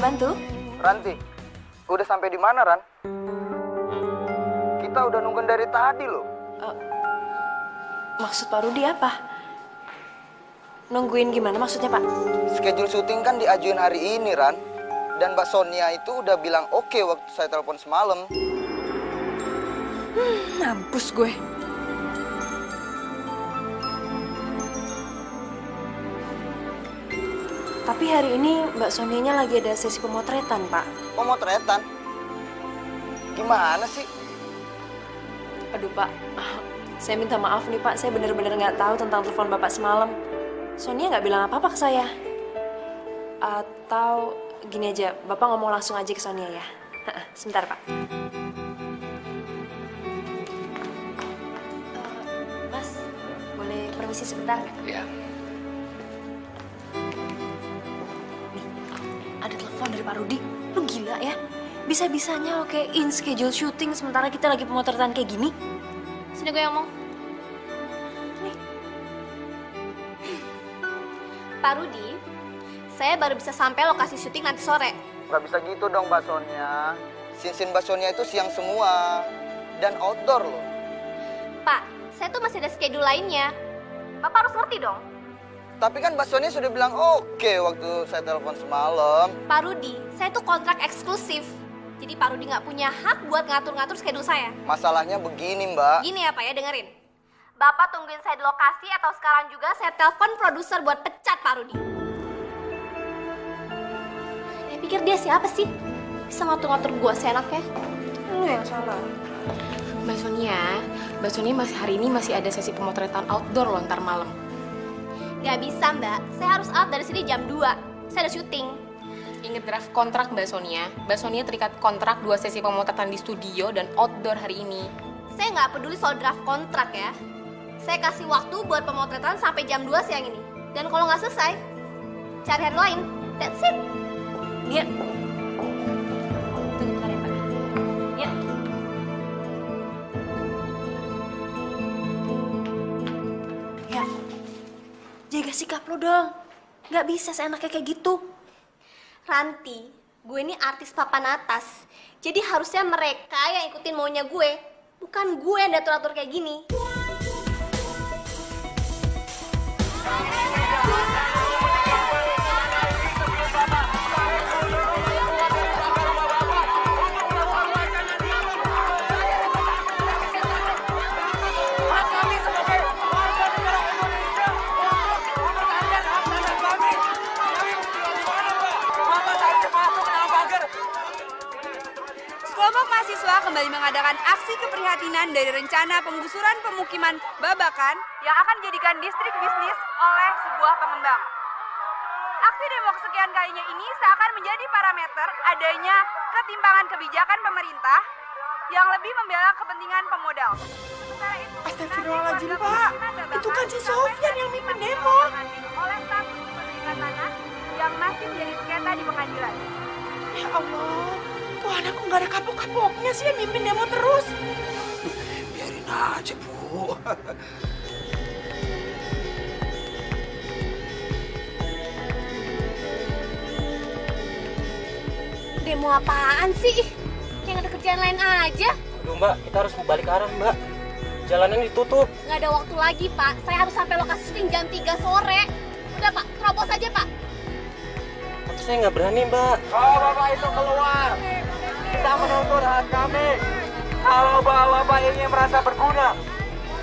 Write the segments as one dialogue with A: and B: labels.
A: saya bantu?
B: Ranti, udah sampai di mana Ran? Kita udah nungguin dari tadi loh.
A: Maksud Pak Rudi apa? Nungguin gimana maksudnya Pak?
B: Schedule syuting kan diajuin hari ini Ran. Dan Mbak Sonia itu udah bilang oke waktu saya telepon semalam.
A: Mampus gue. Tapi hari ini Mbak Sonianya lagi ada sesi pemotretan, Pak.
B: Pemotretan? Gimana sih?
A: Aduh, Pak. Saya minta maaf nih, Pak. Saya bener-bener nggak tahu tentang telepon Bapak semalam. Sonia nggak bilang apa-apa ke saya. Atau gini aja, Bapak ngomong langsung aja ke Sonia ya. Sebentar, Pak. Eh, Mas, boleh permisi sebentar?
B: Iya.
A: Ada telepon dari Pak Rudi. Lu gila ya? Bisa-bisanya oke in schedule syuting sementara kita lagi pemotretan kayak gini.
C: Sini gue yang ngomong. Pak Rudi, saya baru bisa sampai lokasi syuting nanti sore.
B: Gak bisa gitu dong Mbak Sonia. Sinsin Mbak Sonia itu siang semua. Dan outdoor loh.
C: Pak, saya tuh masih ada schedule lainnya. Bapak harus ngerti dong.
B: Tapi kan Mbak Sonia sudah bilang oke waktu saya telepon semalam.
C: Pak Rudi, saya tuh kontrak eksklusif. Jadi Pak Rudi nggak punya hak buat ngatur-ngatur schedule saya.
B: Masalahnya begini Mbak.
C: Gini ya Pak ya, dengerin. Bapak tungguin saya di lokasi atau sekarang juga saya telepon produser buat pecat Pak Rudi. Saya pikir dia siapa sih? Bisa ngatur-ngatur gua seenaknya.
A: Lu yang salah.
D: Mbak Sonia, Mbak Sonia masih hari ini masih ada sesi pemotretan outdoor loh ntar malam.
C: Gak bisa mbak, saya harus out dari sini jam 2. Saya ada syuting.
D: Ingat draft kontrak Mbak Sonia. Mbak Sonia terikat kontrak dua sesi pemotretan di studio dan outdoor hari ini.
C: Saya nggak peduli soal draft kontrak ya. Saya kasih waktu buat pemotretan sampai jam 2 siang ini. Dan kalau nggak selesai, cari hari lain. That's it.
A: Dia jaga sikap lo dong. Nggak bisa seenaknya kayak gitu.
C: Ranti, gue ini artis papan atas. Jadi harusnya mereka yang ikutin maunya gue. Bukan gue yang diatur-atur kayak gini.
E: Kembali mengadakan aksi keprihatinan dari rencana penggusuran pemukiman Babakan yang akan dijadikan distrik bisnis oleh sebuah pengembang. Aksi demo kesekian kalinya ini seakan menjadi parameter adanya ketimpangan kebijakan pemerintah yang lebih membela kepentingan pemodal.
F: Astagfirullahaladzim, Pak. Itu kan si Sofyan yang mimpin demo.
E: Oleh status tanah yang masih menjadi sengketa di pengadilan.
F: Ya Allah, tuh anakku nggak ada kapok-kapoknya sih yang mimpin demo terus.
G: Biarin aja, Bu.
C: Demo apaan sih? Kayak gak ada kerjaan lain aja.
H: Aduh mbak, kita harus balik arah mbak. Jalanan ditutup.
C: Nggak ada waktu lagi, Pak. Saya harus sampai lokasi syuting jam 3 sore. Udah, Pak. Terobos aja, Pak.
H: Tapi saya nggak berani mbak.
G: Kalau Bapak itu keluar, kita menuntut hak kami. Kalau Bapak ingin merasa berguna,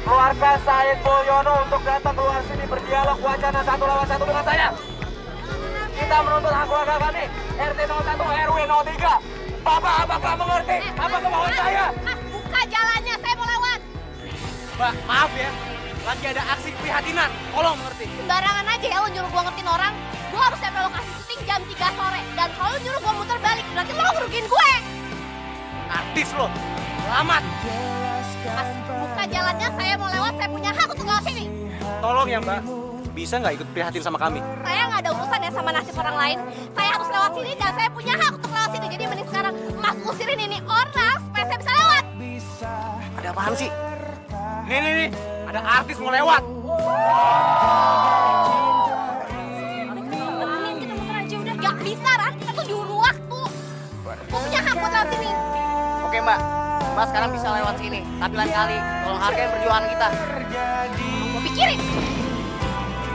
G: keluarkan Said Boyono untuk datang keluar sini berdialog wacana satu lawan satu dengan saya. Kita menuntut hak keluarga kami, RT 01 RW 03. Bapak, apakah mengerti? Apa kemauan saya?
C: Mas, buka jalannya. Saya mau lewat.
H: Mbak, maaf ya. Lagi ada aksi keprihatinan. Tolong mengerti.
C: Sembarangan aja ya lo nyuruh gua ngertiin orang. Gua harus sampai lokasi syuting jam 3 sore. Dan kalau nyuruh gua muter balik, berarti lo ngerugiin gue.
H: Artis lo. Selamat.
C: Mas, buka jalannya. Saya mau lewat. Saya punya hak untuk lewat sini.
H: Tolong ya mbak. Bisa nggak ikut prihatin sama kami?
C: Saya nggak ada urusan ya sama nasib orang lain. Saya harus lewat sini dan saya punya hak untuk lewat sini. Jadi mending sekarang Mas usirin ini orang supaya saya bisa lewat.
I: Ada apaan sih? Nih, nih, nih. Ada artis mau lewat.
C: Temenin lewat sini.
I: Oke, Mbak. Mbak sekarang bisa lewat sini. Tapi lain kali, tolong hargain perjuangan kita.
C: Gue pikirin.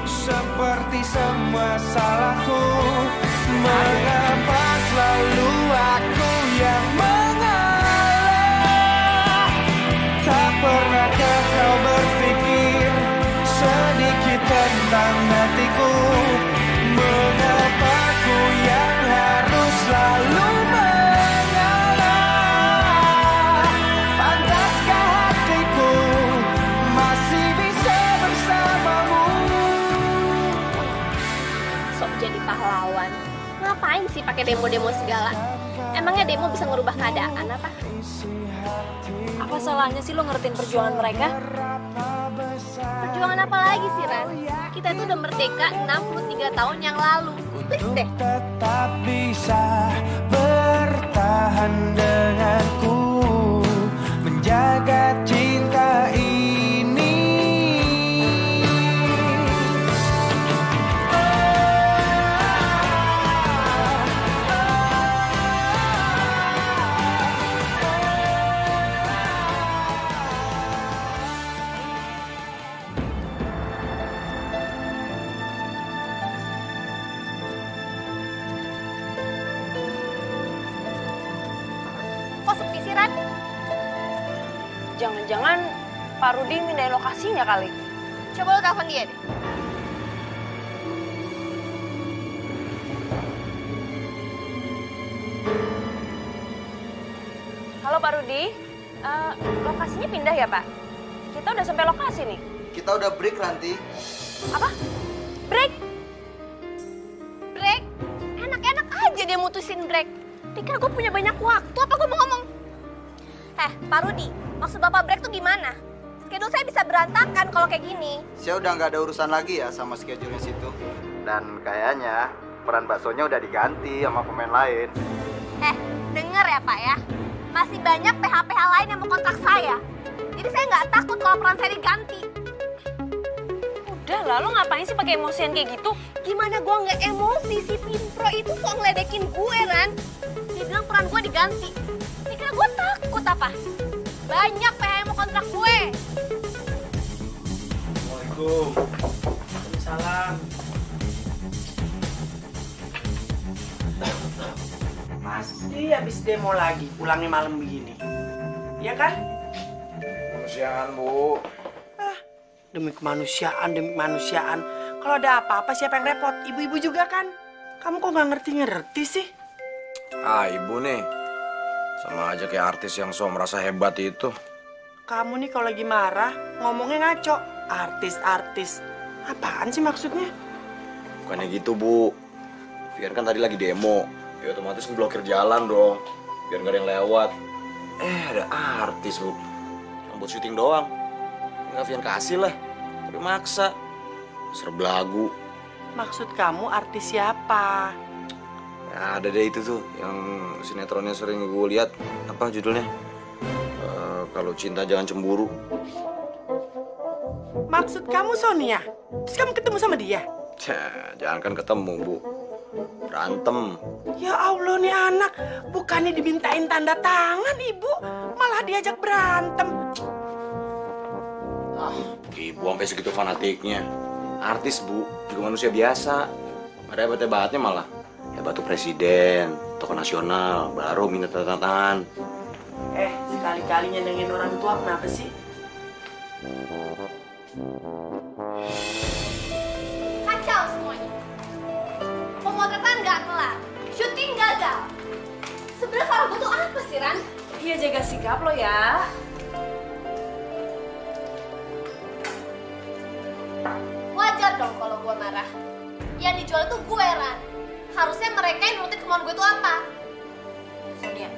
J: Seperti semua salahku Mengapa selalu
C: Ngapain sih pakai demo-demo segala? Emangnya demo bisa ngerubah keadaan apa?
A: Apa salahnya sih lo ngertiin perjuangan mereka?
C: Perjuangan apa lagi sih, Ran? Kita itu udah merdeka 63 tahun yang lalu. Please deh.
J: tetap bisa bertahan denganku menjaga
A: Pak Rudi mindahin lokasinya kali.
C: Coba lo telepon dia deh.
A: Halo Pak Rudi, Eh, lokasinya pindah ya Pak? Kita udah sampai lokasi nih.
B: Kita udah break nanti.
A: Apa? Break?
C: Break? Enak-enak aja dia mutusin break. Dikira gue punya banyak waktu, apa gue mau ngomong? Eh, Pak Rudi, maksud Bapak break tuh gimana? Schedule saya bisa berantakan kalau kayak gini.
B: Saya udah nggak ada urusan lagi ya sama schedule situ. Dan kayaknya peran baksonya udah diganti sama pemain lain.
C: Eh, denger ya Pak ya. Masih banyak PH-PH lain yang mau kontrak saya. Jadi saya nggak takut kalau peran saya diganti.
A: Udah lah, lo ngapain sih pakai emosian kayak gitu?
C: Gimana gue nggak emosi si Pimpro itu sok ngeledekin gue, Ran. Dia bilang peran gue diganti. Dikira gue takut apa? Banyak PH yang mau kontrak gue.
I: Assalamualaikum. Salam.
F: Pasti habis demo lagi, pulangnya malam begini. Ya kan?
I: Kemanusiaan, Bu.
F: Demi kemanusiaan, demi kemanusiaan. Kalau ada apa-apa siapa yang repot? Ibu-ibu juga kan? Kamu kok nggak ngerti-ngerti sih?
K: Ah, ibu nih. Sama aja kayak artis yang so merasa hebat itu.
F: Kamu nih kalau lagi marah, ngomongnya ngaco. Artis-artis. Apaan sih maksudnya?
K: Bukannya gitu, Bu. Fian kan tadi lagi demo. Ya otomatis ngeblokir jalan dong. Biar nggak ada yang lewat. Eh, ada artis, Bu. Yang buat syuting doang. Nggak Fian kasih lah. Tapi maksa. Serba lagu.
F: Maksud kamu artis siapa?
K: Ya, ada deh itu tuh yang sinetronnya sering gue lihat. Apa judulnya? Eh, kalau cinta jangan cemburu.
F: Maksud kamu Sonia? Terus kamu ketemu sama dia?
K: Cah, jangan kan ketemu, Bu. Berantem.
F: Ya Allah nih anak, bukannya dimintain tanda tangan ibu, malah diajak berantem.
K: Ah, ibu sampai segitu fanatiknya. Artis, Bu, juga manusia biasa. Ada hebat-hebatnya malah. Hebat tuh presiden, tokoh nasional, baru minta tanda tangan.
F: Eh, sekali-kali nyenengin orang tua kenapa sih?
C: Kacau semuanya. Pemotretan nggak kelar. Syuting gagal. Sebenarnya salah gue tuh apa sih, Ran?
A: Iya jaga sikap lo ya.
C: Wajar dong kalau gue marah. Yang dijual tuh gue, Ran harusnya mereka yang nurutin kemauan gue itu apa
A: Sonia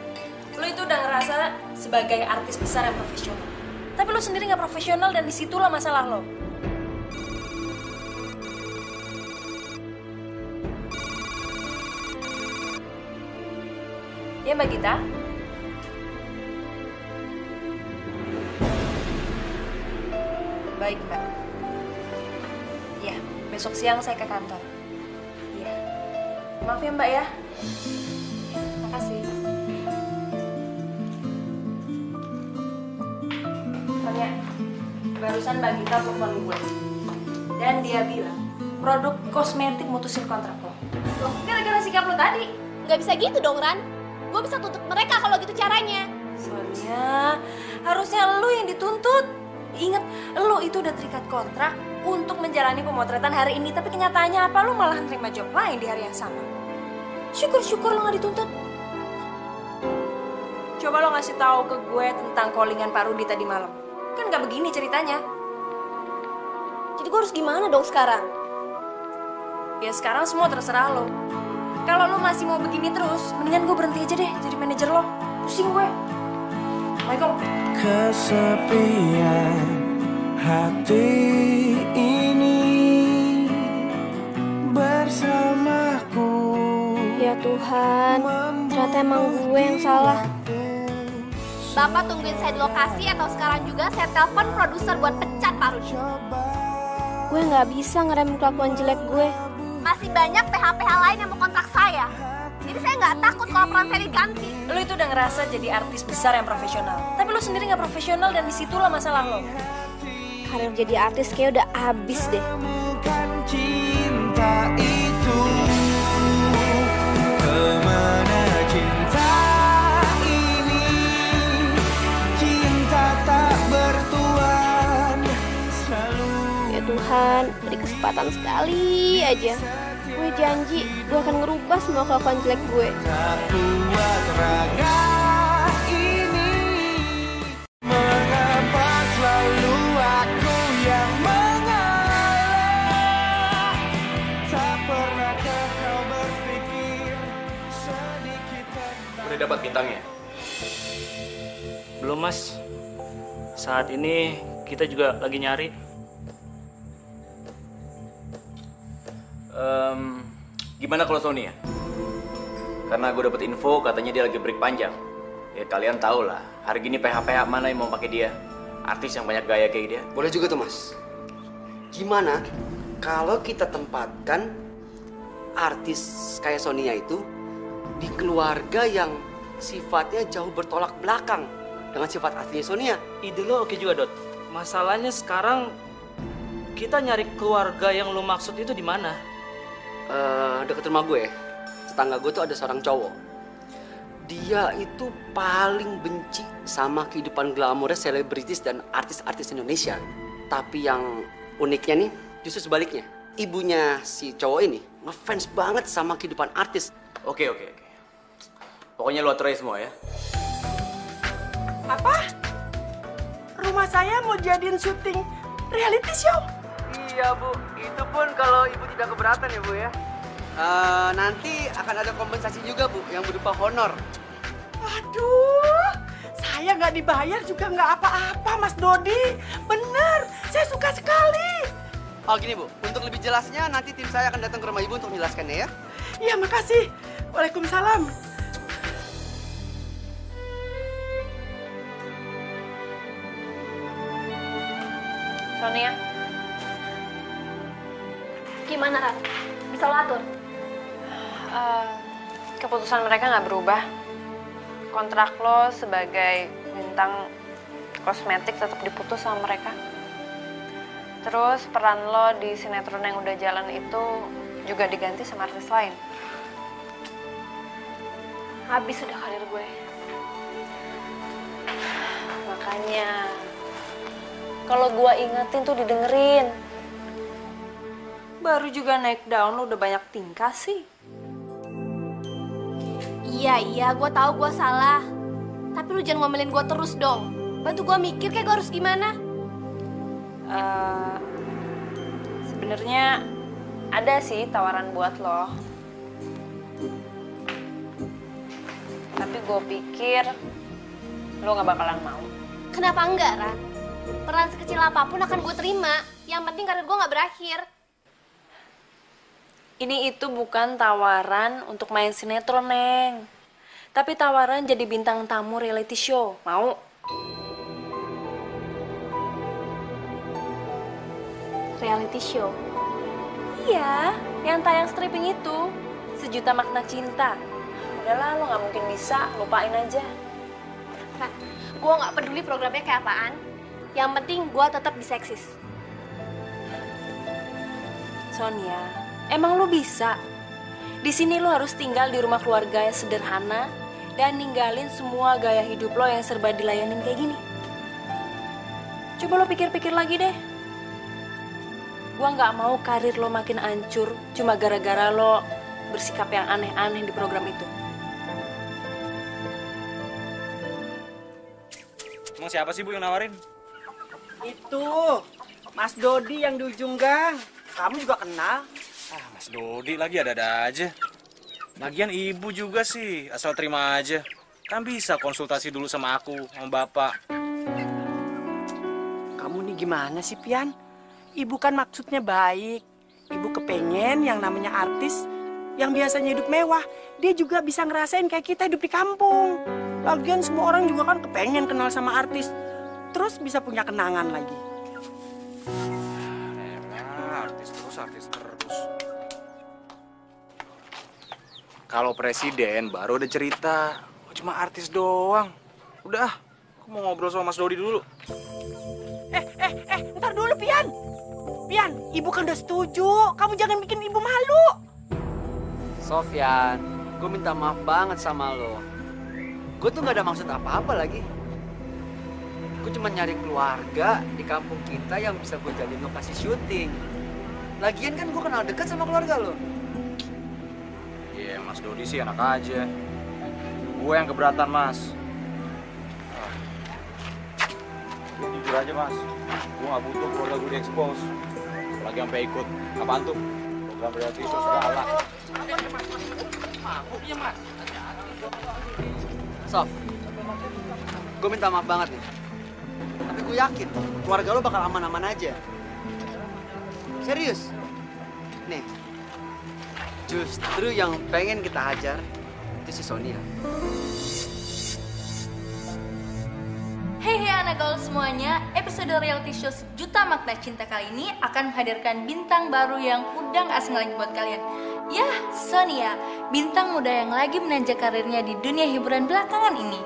A: Lo itu udah ngerasa sebagai artis besar yang profesional tapi lo sendiri nggak profesional dan di situlah masalah lo Ya Mbak Gita, Baik, Mbak. Ya, besok siang saya ke kantor. Maaf ya, Mbak ya. Makasih. Sonia, barusan Mbak Gita telepon gue. Dan dia bilang, produk kosmetik mutusin kontrak lo.
C: Loh, gara-gara sikap lo tadi. Nggak bisa gitu dong, Ran. Gue bisa tuntut mereka kalau gitu caranya.
A: Sonia, harusnya lo yang dituntut. Ingat, lo itu udah terikat kontrak untuk menjalani pemotretan hari ini, tapi kenyataannya apa? Lo malah nerima job lain di hari yang sama. Syukur-syukur lo nggak dituntut. Coba lo ngasih tahu ke gue tentang callingan Pak Rudi tadi malam. Kan nggak begini ceritanya.
C: Jadi gue harus gimana dong sekarang?
A: Ya sekarang semua terserah lo. Kalau lo masih mau begini terus, mendingan gue berhenti aja deh jadi manajer lo. Pusing gue. Assalamualaikum.
J: Kesepian hati ini
C: Tuhan, ternyata emang gue yang salah. Bapak tungguin saya di lokasi atau sekarang juga saya telepon produser buat pecat Pak Rudi. Gue nggak bisa ngerem kelakuan jelek gue. Masih banyak PH-PH lain yang mau kontrak saya. Jadi saya nggak takut kalau peran saya diganti.
A: Lo itu udah ngerasa jadi artis besar yang profesional. Tapi lo sendiri nggak profesional dan di situlah masalah lo.
C: Karir jadi artis kayak udah abis deh. Kesempatan sekali aja. Gue janji, gue akan ngerubah semua kelakuan jelek gue.
L: Udah dapat bintangnya?
M: Belum mas. Saat ini kita juga lagi nyari.
L: Em, gimana kalau Sony ya? Karena gue dapet info katanya dia lagi break panjang. Ya kalian tau lah, hari gini PH-PH mana yang mau pakai dia? Artis yang banyak gaya kayak dia.
I: Boleh juga tuh mas. Gimana kalau kita tempatkan artis kayak Sonia itu di keluarga yang sifatnya jauh bertolak belakang dengan sifat aslinya Sonia?
M: Ide lo oke juga, Dot. Masalahnya sekarang kita nyari keluarga yang lo maksud itu di mana?
I: Eh, dekat rumah gue, tetangga gue tuh ada seorang cowok. Dia itu paling benci sama kehidupan glamornya selebritis dan artis-artis Indonesia. Tapi yang uniknya nih, justru sebaliknya. Ibunya si cowok ini ngefans banget sama kehidupan artis.
L: Oke, oke, oke. Pokoknya lo try semua ya.
I: Apa? Rumah saya mau jadiin syuting reality show?
N: Iya bu, itu pun kalau ibu tidak keberatan ya bu ya.
I: Eh, nanti akan ada kompensasi juga bu, yang berupa honor.
F: Aduh, saya nggak dibayar juga nggak apa-apa, Mas Dodi. Bener, saya suka sekali.
I: Oh gini bu, untuk lebih jelasnya nanti tim saya akan datang ke rumah ibu untuk menjelaskannya ya.
F: Iya, makasih. Waalaikumsalam.
A: Sonia,
C: Gimana, Ran? Bisa lo atur?
A: eh, keputusan mereka nggak berubah. Kontrak lo sebagai bintang kosmetik tetap diputus sama mereka. Terus peran lo di sinetron yang udah jalan itu juga diganti sama artis lain.
C: Habis sudah karir gue.
A: Makanya kalau gua ingetin tuh didengerin. Baru juga naik daun lo udah banyak tingkah sih.
C: Iya, iya, gue tahu gue salah. Tapi lu jangan ngomelin gue terus dong. Bantu gue mikir kayak gue harus gimana.
A: Eh, Sebenarnya ada sih tawaran buat lo. Tapi gue pikir lo nggak bakalan mau.
C: Kenapa enggak, Ran? Peran sekecil apa pun akan gue terima. Yang penting karir gue nggak berakhir.
A: Ini itu bukan tawaran untuk main sinetron, Neng. Tapi tawaran jadi bintang tamu reality show. Mau?
C: reality show.
A: Iya, yang tayang stripping itu. Sejuta makna cinta. Udahlah, lo nggak mungkin bisa. Lupain aja.
C: Nah, gue nggak peduli programnya kayak apaan. Yang penting gue tetap eksis.
A: Sonia, emang lo bisa? Di sini lo harus tinggal di rumah keluarga yang sederhana dan ninggalin semua gaya hidup lo yang serba dilayanin kayak gini. Coba lo pikir-pikir lagi deh. Gua nggak mau karir lo makin hancur cuma gara-gara lo bersikap yang aneh-aneh di program itu.
G: Emang siapa sih Bu yang nawarin?
F: Itu Mas Dodi yang di ujung gang. Kamu juga kenal?
G: Mas Dodi lagi ada-ada aja. Lagian ibu juga sih, asal terima aja. Kan bisa konsultasi dulu sama aku, sama bapak.
F: Kamu nih gimana sih, Pian? Ibu kan maksudnya baik. Ibu kepengen yang namanya artis yang biasanya hidup mewah, dia juga bisa ngerasain kayak kita hidup di kampung. Lagian semua orang juga kan kepengen kenal sama artis. Terus bisa punya kenangan lagi.
G: Kalau presiden baru ada cerita, Oh, cuma artis doang. Udah, ah, aku mau ngobrol sama Mas Dodi dulu.
F: Eh, eh, eh, ntar dulu, Pian. Pian, ibu kan udah setuju. Kamu jangan bikin ibu malu.
O: Sofyan, gue minta maaf banget sama lo. Gue tuh gak ada maksud apa-apa lagi. Gue cuma nyari keluarga di kampung kita yang bisa gue jadiin lokasi syuting. Lagian kan gue kenal dekat sama keluarga lo.
G: Mas Dodi sih enak aja. Gue yang keberatan, Mas. Ah. Gue jujur aja, Mas. Gue gak butuh keluarga gue diekspos. Apalagi sampai ikut, apaan tuh? Program reality show segala.
O: Sof, gue minta maaf banget nih. Tapi gue yakin keluarga lo bakal aman-aman aja. Serius. Nih, justru yang pengen kita hajar itu si Sonia.
P: Gaul semuanya, episode reality show Sejuta Makna Cinta kali ini akan menghadirkan bintang baru yang udah gak asing lagi buat kalian. Yah, Sonia, bintang muda yang lagi menanjak karirnya di dunia hiburan belakangan ini.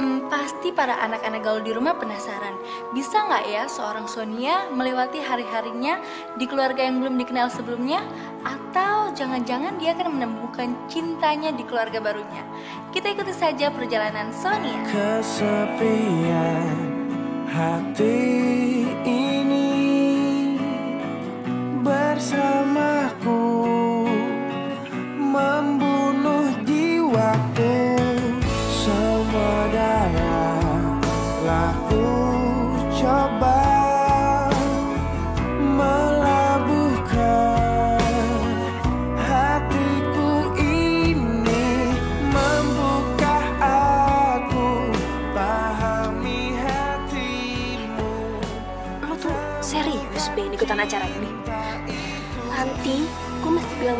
P: Hmm, pasti para anak-anak gaul di rumah penasaran, bisa nggak ya seorang Sonia melewati hari-harinya di keluarga yang belum dikenal sebelumnya? Atau jangan-jangan dia akan menemukan cintanya di keluarga barunya? Kita ikuti saja perjalanan Sonia.
J: Kesepian hati ini bersamaku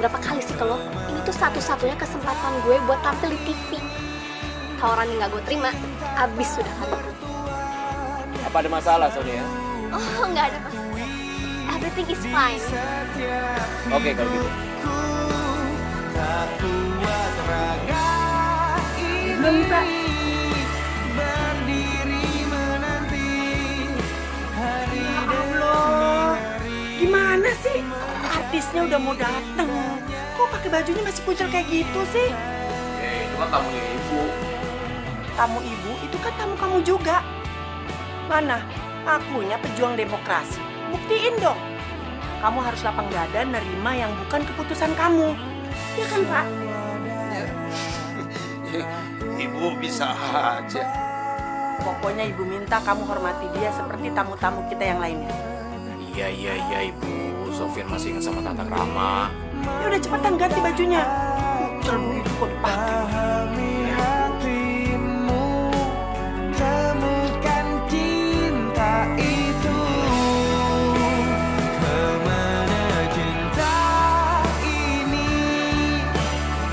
C: bilang berapa kali sih ke lo, ini tuh satu-satunya kesempatan gue buat tampil di TV. Tawaran yang gak gue terima, abis sudah kali itu.
L: Apa ada masalah, Sonia?
C: Oh, nggak ada mas. Everything is fine.
L: Oke, kalau gitu.
F: Belum bisa.
J: berdiri menanti hari
F: Allah, gimana sih? Artisnya udah mau dateng. Kok pakai bajunya masih kucel kayak gitu sih?
L: Eh, itu kan tamunya ibu.
F: Tamu ibu itu kan tamu kamu juga. Mana? Akunya pejuang demokrasi. Buktiin dong. Kamu harus lapang dada nerima yang bukan keputusan kamu. Ya kan, Pak?
K: Ibu bisa aja.
F: Pokoknya ibu minta kamu hormati dia seperti tamu-tamu kita yang lainnya.
L: Iya, iya, iya, Ibu. Sofian masih ingat sama Tante Rama.
F: Ya udah cepetan ganti bajunya. Kucel begitu kok dipakai.
J: Pahami hatimu Temukan cinta itu Ke mana cinta ini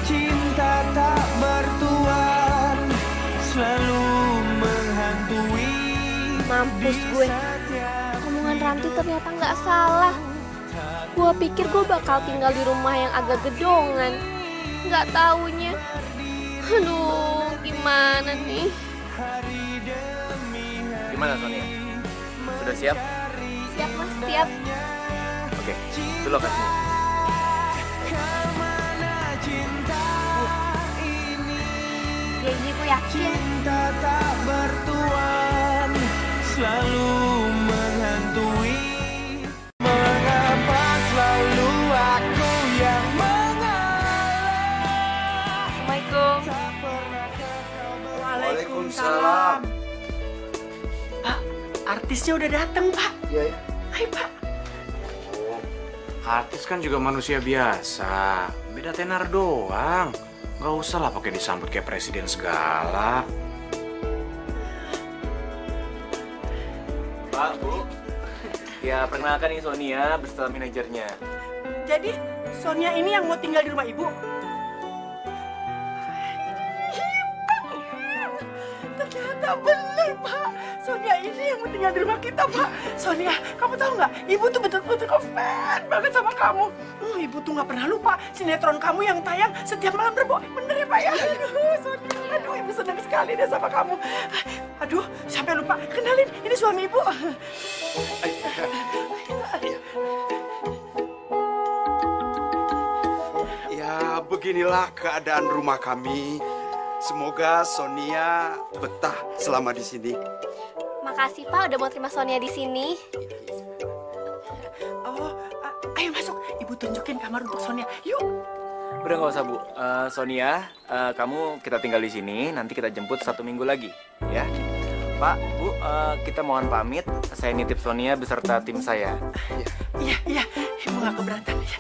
J: Cinta tak bertuan Selalu menghantui
C: Mampus gue. Omongan Ranti ternyata nggak salah. Gua pikir gue bakal tinggal di rumah yang agak gedongan. Nggak taunya. Aduh, gimana nih?
L: Gimana Sonia? Sudah siap?
C: Siap mas, siap.
L: Oke, itu lokasinya.
C: Ya iya gue yakin.
J: Cinta tak bertuan Selalu
F: Waalaikumsalam. Pak, artisnya udah datang, Pak.
K: Iya, ya.
F: Hai, Pak.
G: Artis kan juga manusia biasa. Beda tenar doang. Gak usah lah pakai disambut kayak presiden segala.
L: Pak, Bu. Ya, perkenalkan ini Sonia beserta manajernya.
F: Jadi, Sonia ini yang mau tinggal di rumah Ibu? Ternyata benar, Pak. Sonia ini yang mau tinggal di rumah kita, Pak. Sonia, kamu tahu nggak? Ibu tuh betul-betul ngefans banget sama kamu. Hmm, Ibu tuh nggak pernah lupa sinetron kamu yang tayang setiap malam Rebo. Bener ya, Pak ya? Aduh, Sonia. Aduh, Ibu senang sekali deh sama kamu. Aduh, sampai lupa. Kenalin, ini suami Ibu.
Q: Ya, beginilah keadaan rumah kami. Semoga Sonia betah selama di sini.
C: Makasih Pak udah mau terima Sonia di sini.
F: Oh, uh, ayo masuk. Ibu tunjukin kamar untuk Sonia. Yuk.
L: Udah nggak usah, Bu. Eh, Sonia, eh, kamu kita tinggal di sini, nanti kita jemput satu minggu lagi, ya. Pak, Bu, eh, kita mohon pamit. Saya nitip Sonia beserta tim saya.
F: Iya, iya. Ibu nggak keberatan ya.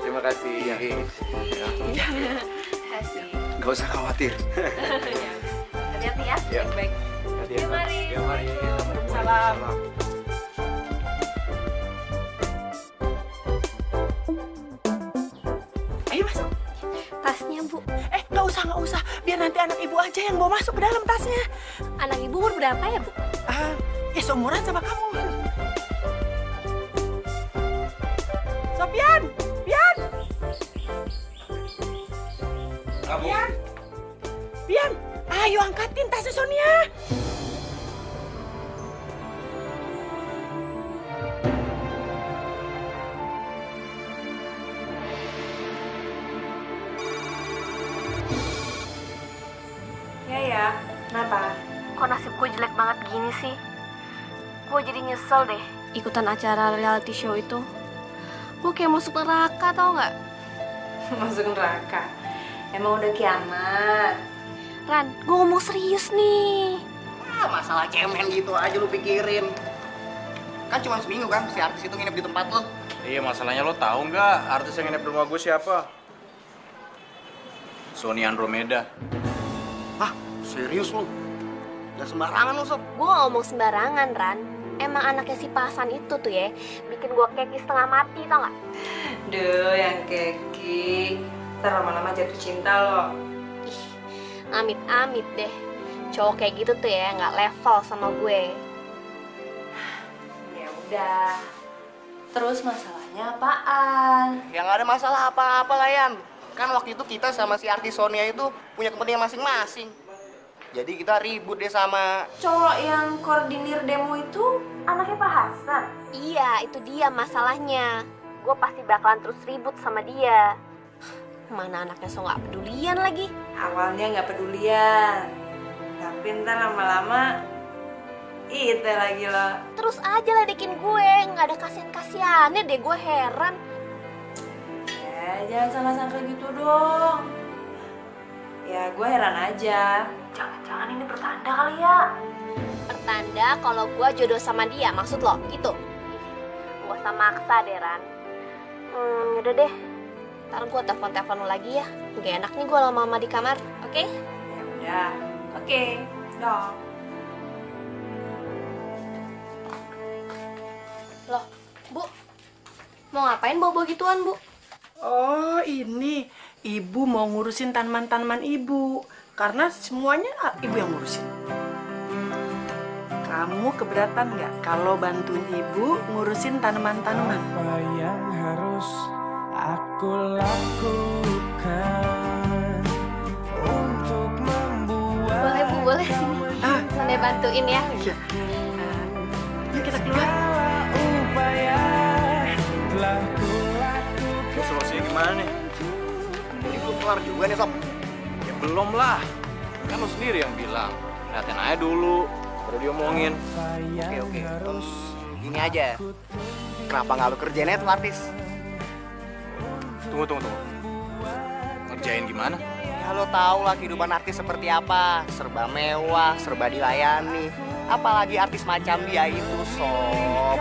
L: Terima kasih.
F: Iya.
L: Ya.
C: Kasih.
Q: Gak usah khawatir.
C: Hati-hati ya.
L: Ya.
C: Baik.
L: Ya,
C: mari.
L: Ya, mari.
F: Salam. Ayo masuk.
C: Tasnya Bu.
F: Eh, nggak usah, nggak usah. Biar nanti anak ibu aja yang bawa masuk ke dalam tasnya.
C: Anak ibu umur berapa ya Bu?
F: Ah, ya seumuran sama kamu. Ayo angkatin tasnya Sonia.
A: Ya ya, kenapa?
C: Kok nasib gue jelek banget gini sih? Gue jadi nyesel deh ikutan acara reality show itu. Gue kayak masuk neraka tau nggak?
A: Masuk neraka. Emang udah kiamat.
C: Ran, gue ngomong serius nih.
I: Ah, masalah cemen gitu aja lu pikirin. Kan cuma seminggu kan si artis itu nginep di tempat lo.
G: Iya, masalahnya lo tahu nggak artis yang nginep di rumah gue siapa? Sony Andromeda.
I: Hah, serius lu? Gak sembarangan lu, Sob.
C: Gue ngomong sembarangan, Ran. Emang anaknya si Pasan itu tuh ya, bikin gue keki setengah mati, tau gak?
A: Duh, yang keki. Ntar lama-lama jatuh cinta lo.
C: Amit-amit deh. Cowok kayak gitu tuh ya, nggak level sama gue.
A: Ya udah. Terus masalahnya apaan?
I: Ya nggak ada masalah apa-apa lah, Yan. Kan waktu itu kita sama si artis Sonia itu punya kepentingan masing-masing. Jadi kita ribut deh sama...
A: Cowok yang koordinir demo itu anaknya Pak Hasan.
C: Iya, itu dia masalahnya. Gue pasti bakalan terus ribut sama dia. Mana anaknya so nggak pedulian lagi.
A: Awalnya nggak pedulian. Tapi ntar lama-lama itu lagi lo.
C: Terus aja ledekin gue, nggak ada kasihan-kasihannya deh gue heran.
A: Ya, jangan salah sangka gitu dong. Ya, gue heran aja. Jangan-jangan ini pertanda kali ya.
C: Pertanda kalau gue jodoh sama dia, maksud lo gitu? Gue usah maksa deh, Ran. Hmm, yaudah deh. Ntar gue telepon-telepon lo lagi ya. Gak enak nih gue lama-lama di kamar, oke?
A: Ya udah. Oke. Dong.
C: Loh, Bu. Mau ngapain bawa-bawa gituan, Bu?
F: Oh, ini. Ibu mau ngurusin tanaman-tanaman ibu. Karena semuanya ibu yang ngurusin. kamu keberatan nggak kalau bantuin ibu ngurusin tanaman-tanaman?
J: Apa yang harus aku lakukan untuk membuat
C: Boleh Bu, boleh sini.
F: Ah.
C: Sonia bantuin ya.
F: Iya. Yuk kita keluar.
J: upaya telah kulakukan
G: Solusinya gimana nih?
I: Ini belum kelar juga nih sob.
G: Ya belum lah. Kan lo sendiri yang bilang. Liatin aja dulu, baru diomongin.
I: Oke oke. Terus gini aja. Kenapa nggak lu kerjain aja tuh artis?
G: Tunggu, tunggu, tunggu. Ngerjain gimana?
I: Ya lo tau lah kehidupan artis seperti apa. Serba mewah, serba dilayani. Apalagi artis macam dia itu sob.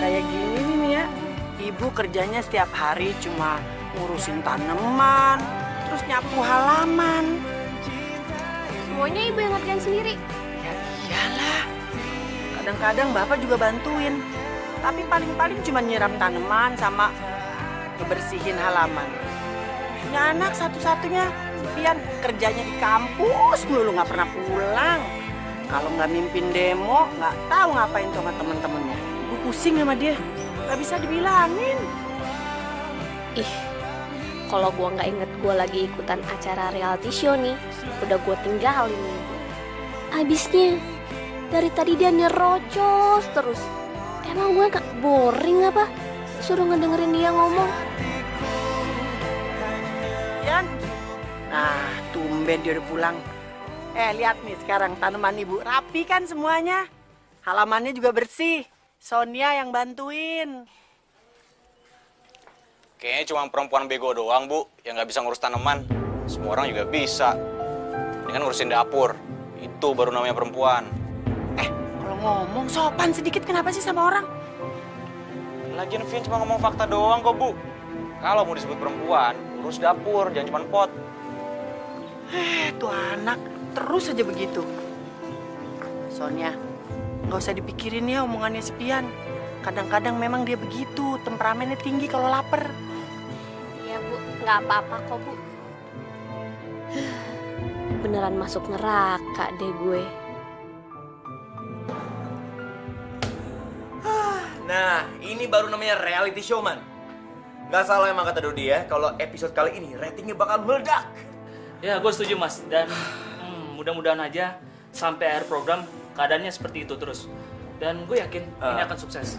F: Kayak gini nih ya, ibu kerjanya setiap hari cuma ngurusin tanaman, terus nyapu halaman.
C: Semuanya ibu yang ngerjain sendiri.
F: Ya iyalah. Kadang-kadang bapak juga bantuin. Tapi paling-paling cuma nyiram tanaman sama ngebersihin halaman. Punya anak satu-satunya, Pian kerjanya di kampus mulu nggak pernah pulang. Kalau nggak mimpin demo, nggak tahu ngapain sama temen-temennya. Ibu pusing sama dia, nggak bisa dibilangin.
C: Ih, kalau gua nggak inget gua lagi ikutan acara reality show nih, udah gua tinggalin nih. Abisnya, dari tadi dia nyerocos terus. Emang gue gak boring apa? Suruh ngedengerin dia ngomong.
F: Pian, nah tumben dia udah pulang. Eh lihat nih sekarang tanaman ibu rapi kan semuanya. Halamannya juga bersih. Sonia yang bantuin.
G: Kayaknya cuma perempuan bego doang, Bu, yang nggak bisa ngurus tanaman. Semua orang juga bisa. Ini kan ngurusin dapur. Itu baru namanya perempuan.
F: Kalau ngomong sopan sedikit kenapa sih sama orang?
G: Lagian Vin cuma ngomong fakta doang kok, Bu. Kalau mau disebut perempuan, urus dapur, jangan cuma pot.
F: Eh tuh anak terus aja begitu. Sonia, nggak usah dipikirin ya omongannya si Pian. Kadang-kadang memang dia begitu, temperamennya tinggi kalau lapar.
C: Iya bu, nggak apa-apa kok bu. Beneran masuk neraka deh gue.
L: Nah, ini baru namanya reality show, man. Gak salah emang kata Dodi ya, kalau episode kali ini ratingnya bakal meledak.
M: Ya, gue setuju mas. Dan hmm, mudah-mudahan aja sampai akhir program keadaannya seperti itu terus. Dan gue yakin ini
L: Ah.
M: akan sukses.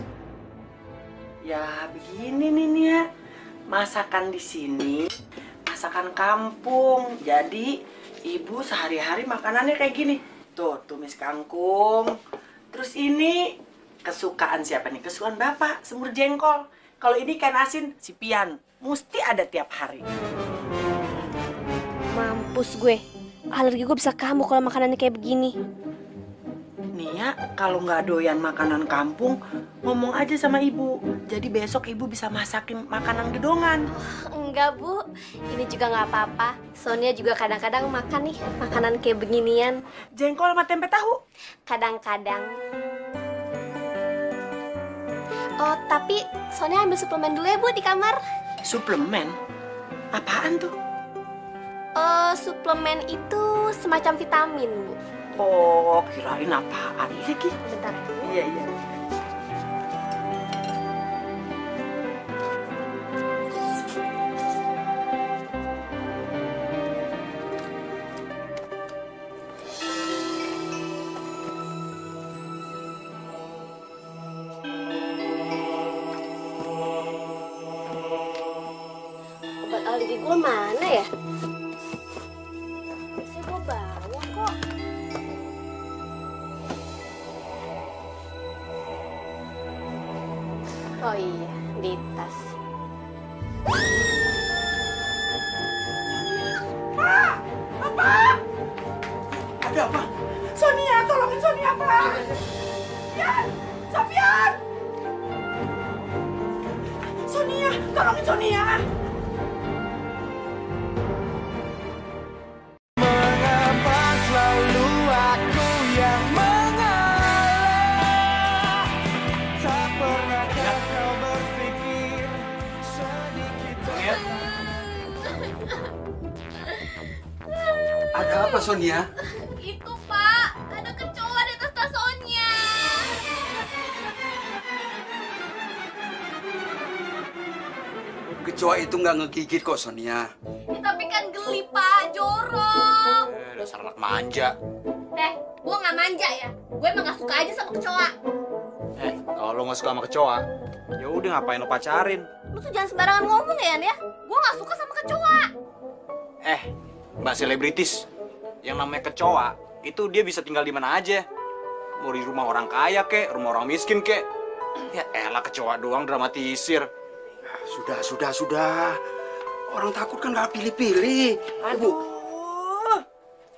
F: Ya begini nih Nia, masakan di sini masakan kampung. Jadi ibu sehari-hari makanannya kayak gini. Tuh tumis kangkung. Terus ini kesukaan siapa nih? Kesukaan bapak, semur jengkol. Kalau ini ikan asin, si Pian. Mesti ada tiap hari.
C: Mampus gue. Alergi gue bisa kambuh kalau makanannya kayak begini.
F: Nia, kalau nggak doyan makanan kampung, ngomong aja sama ibu. Jadi besok ibu bisa masakin makanan gedongan.
C: Enggak bu, ini juga nggak apa-apa. Sonia juga kadang-kadang makan nih makanan kayak beginian.
F: Jengkol sama tempe tahu?
C: Kadang-kadang. Oh tapi Sonia ambil suplemen dulu ya bu di kamar.
F: Suplemen? Apaan tuh?
C: Oh suplemen itu semacam vitamin bu.
F: Oh, kirain apaan lagi?
C: Bentar.
F: Iya, iya.
Q: Ngegigit kok Sonia.
C: Ya, tapi kan geli pak, jorok.
K: Eh, dasar anak manja.
C: Eh, gue nggak manja ya. Gue emang nggak suka aja sama kecoa.
K: Eh, kalau lo nggak suka sama kecoa,
G: Ya udah ngapain lo pacarin?
C: Lu tuh jangan sembarangan ngomong ya, Yan, ya. Gue nggak suka sama kecoa.
G: Eh, mbak selebritis. Yang namanya kecoa, itu dia bisa tinggal di mana aja. Mau di rumah orang kaya kek, rumah orang miskin kek. Ya elah kecoa doang dramatisir.
Q: Sudah, sudah, sudah. Orang takut kan nggak pilih-pilih. Ibu,
F: Aduh,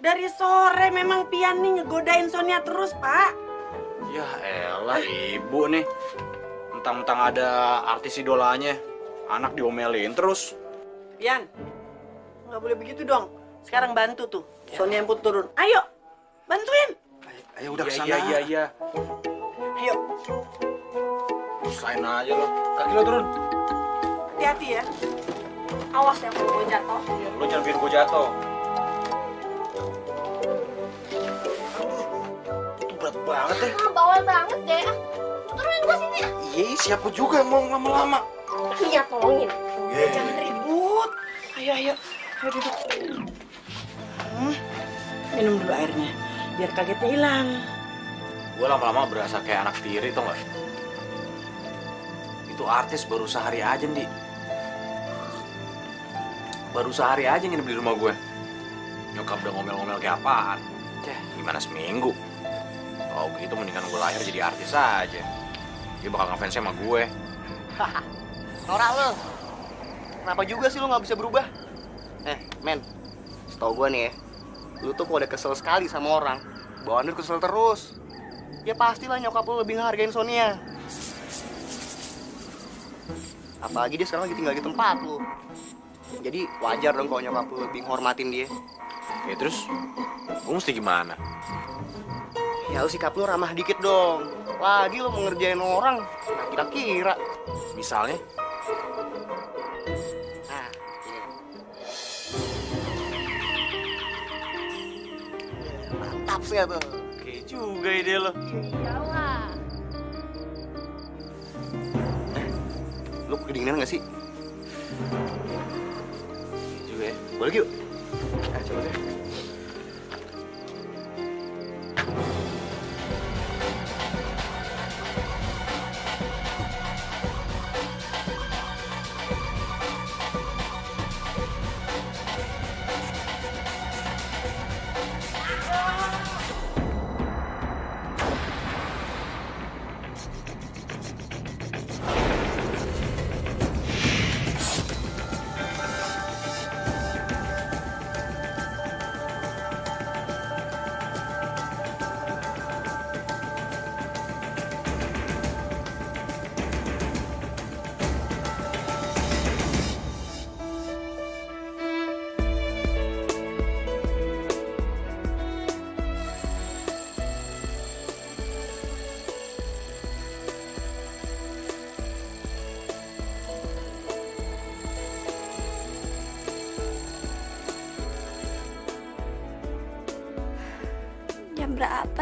F: dari sore memang Pian nih ngegodain Sonia terus, Pak.
G: Ya elah ibu nih. Mentang-mentang ada artis idolanya, anak diomelin terus.
F: Pian, nggak boleh begitu dong. Sekarang bantu tuh, Sonia yang pun turun. Ayo, bantuin.
Q: Ayo udah
G: Iya,
Q: ke sana.
G: Iya iya iya.
F: Ayo,
G: Usahain aja lo. Kaki lo turun.
F: Hati-hati ya.
C: Awas ya kalau gue jatuh.
G: Lo jangan bikin gue jatuh.
Q: Itu berat banget deh.
C: Ah, bawel banget deh. Ah, turunin gue sini.
Q: Iya, siapa juga yang mau lama-lama.
C: Iya, tolongin.
F: Jangan ribut. Ayo, ayo. Ayo duduk. Hmm, minum dulu airnya, biar kagetnya hilang.
G: Gue lama-lama berasa kayak anak tiri tau gak? Itu artis baru sehari aja, Di. Baru sehari aja nginep di rumah gue. Nyokap udah ngomel-ngomel kayak apaan. Ceh, gimana seminggu? Kalau gitu mendingan gue lahir jadi artis aja. Dia bakal ngefans sama gue.
I: Norak lo. Kenapa juga sih lo nggak bisa berubah? Eh, men. Setahu gue nih ya. Lu tuh kalau udah kesel sekali sama orang, bawaan lu kesel terus. Ya pastilah nyokap lu lebih ngehargain Sonia. Apalagi dia sekarang lagi tinggal di tempat lu. Jadi wajar dong kalau nyokap lu lebih nghormatin dia.
G: Ya terus, gue mesti gimana?
I: Ya lu sikap lu ramah dikit dong. Lagi lu mengerjain orang, nah kira-kira.
G: Misalnya?
I: Nah, ini. Mantap sih ya tuh.
G: Oke juga ide lo.
C: Iyalah.
I: Lu kedinginan gak sih?
G: Juga ya.
I: Boleh yuk. Ayo coba deh.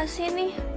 C: Berapa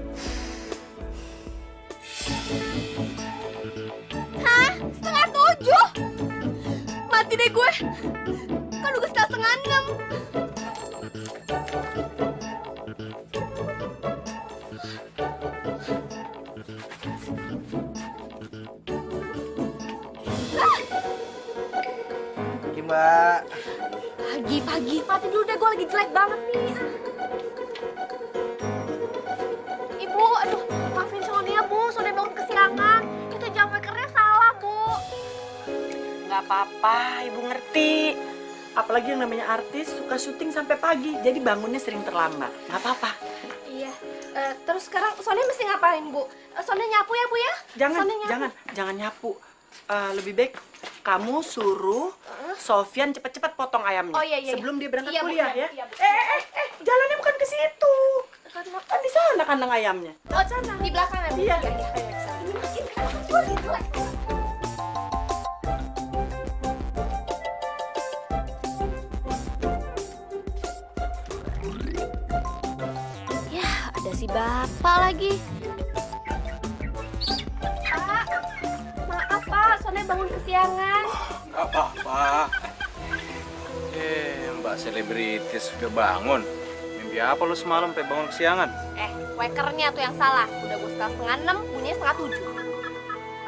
F: Apalagi yang namanya artis suka syuting sampai pagi, jadi bangunnya sering terlambat. Nggak apa-apa.
C: Iya. Eh, terus sekarang Sonia mesti ngapain, Bu? Eh, Sonia nyapu ya, Bu ya?
F: Jangan,
C: nyapu.
F: jangan, jangan nyapu. Eh, lebih baik kamu suruh Sofian cepet-cepet potong ayamnya
C: Oh, iya, iya,
F: sebelum
C: iya.
F: dia berangkat
C: Iya,
F: kuliah
C: iya,
F: ya.
C: iya, Bu.
F: eh, eh, eh, jalannya bukan ke situ. Kan di sana kandang ayamnya.
C: Oh, sana. Di belakang ya, Bu?
F: Iya.
C: iya. iya. Ini makin si bapak lagi. Pak, maaf Pak, Sonia bangun kesiangan.
G: Gak apa-apa. Eh, Mbak selebritis udah bangun. Mimpi apa lu semalam sampai bangun kesiangan?
C: Eh, wakernya tuh yang salah. Udah gue setel setengah enam, bunyinya setengah tujuh.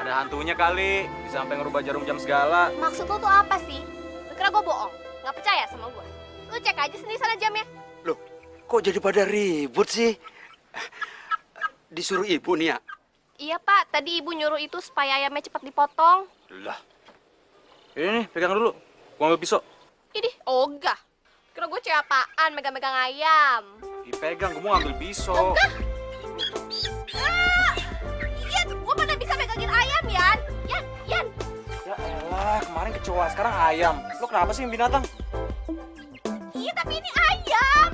G: Ada hantunya kali, bisa sampai ngerubah jarum jam segala.
C: Maksud lo tuh apa sih? Lu kira gue bohong? Nggak percaya sama gue? Lu cek aja sendiri sana jamnya.
Q: Kok jadi pada ribut sih? Disuruh ibu nih ya?
C: Iya pak, tadi ibu nyuruh itu supaya ayamnya cepat dipotong.
G: Lah. Ini nih, pegang dulu. Gua ambil pisau.
C: Idih, ogah. Kira gue cewek apaan megang-megang ayam.
G: Dipegang, gua mau ambil pisau.
C: Ah, Ian, gue mana bisa megangin ayam, Yan? Yan, Yan.
G: Ya elah, kemarin kecoa, sekarang ayam. Lo kenapa sih binatang?
C: Iya, tapi ini ayam.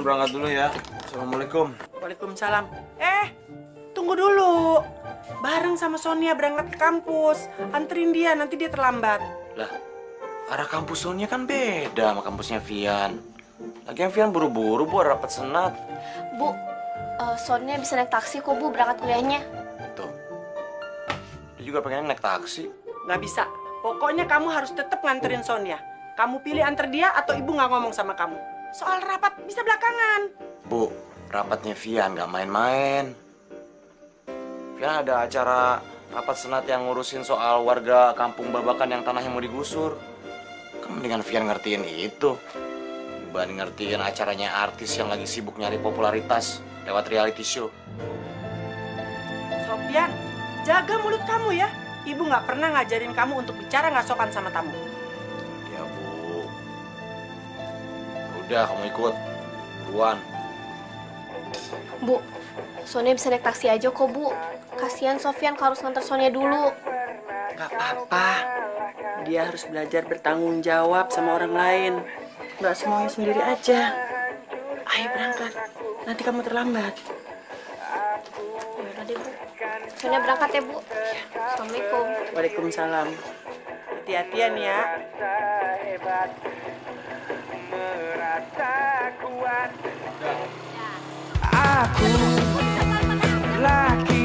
G: Berangkat dulu ya. Assalamualaikum.
F: Waalaikumsalam. Eh, tunggu dulu. Bareng sama Sonia berangkat ke kampus. Anterin dia, nanti dia terlambat.
K: Lah, arah kampus Sonia kan beda sama kampusnya Vian. Lagian Vian buru-buru bu ada rapat senat.
C: Bu, eh, Sonia bisa naik taksi kok, Bu, berangkat kuliahnya.
K: Dia juga pengen naik taksi.
F: Nggak bisa. Pokoknya kamu harus tetap nganterin Sonia. Kamu pilih anter dia atau ibu nggak ngomong sama kamu. Soal rapat bisa belakangan.
K: Bu, rapatnya Vian nggak main-main. Vian ada acara rapat senat yang ngurusin soal warga kampung Babakan yang tanahnya mau digusur. Kan mendingan Vian ngertiin itu. Dibanding ngertiin acaranya artis yang lagi sibuk nyari popularitas lewat reality show.
F: Sofian, jaga mulut kamu ya. Ibu nggak pernah ngajarin kamu untuk bicara nggak sopan sama tamu.
K: Udah kamu ikut. Buruan.
C: Bu, Sonia bisa naik taksi aja kok, Bu. Kasihan Sofian kalau harus nganter Sonia dulu.
F: Nggak apa-apa. Dia harus belajar bertanggung jawab sama orang lain. Nggak semuanya sendiri aja. Ayo berangkat. Nanti kamu terlambat.
C: Yaudah deh, Bu. Sonia berangkat ya, Bu. Assalamualaikum.
F: Waalaikumsalam. Hati-hatian ya.
J: Merasa kuat. Aku laki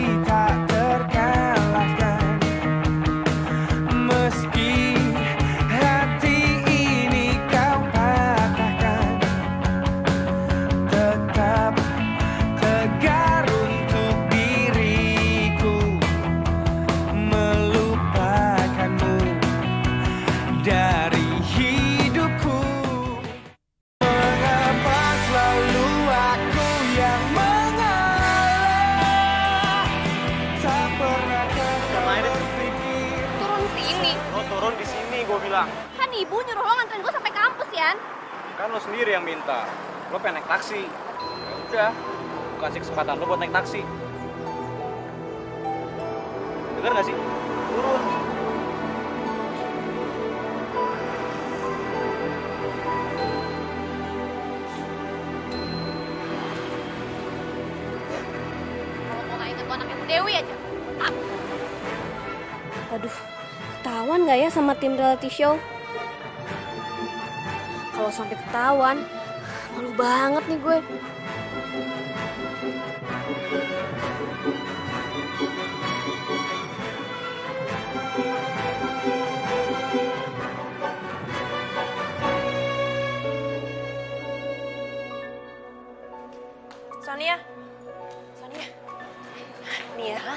G: kesempatan lo buat naik taksi. Dengar gak sih? Turun.
C: Kalau mau nggak inget gue anaknya Bu Dewi aja. Aduh, ketahuan nggak ya sama tim reality show? Kalau sampai ketahuan, malu banget nih gue.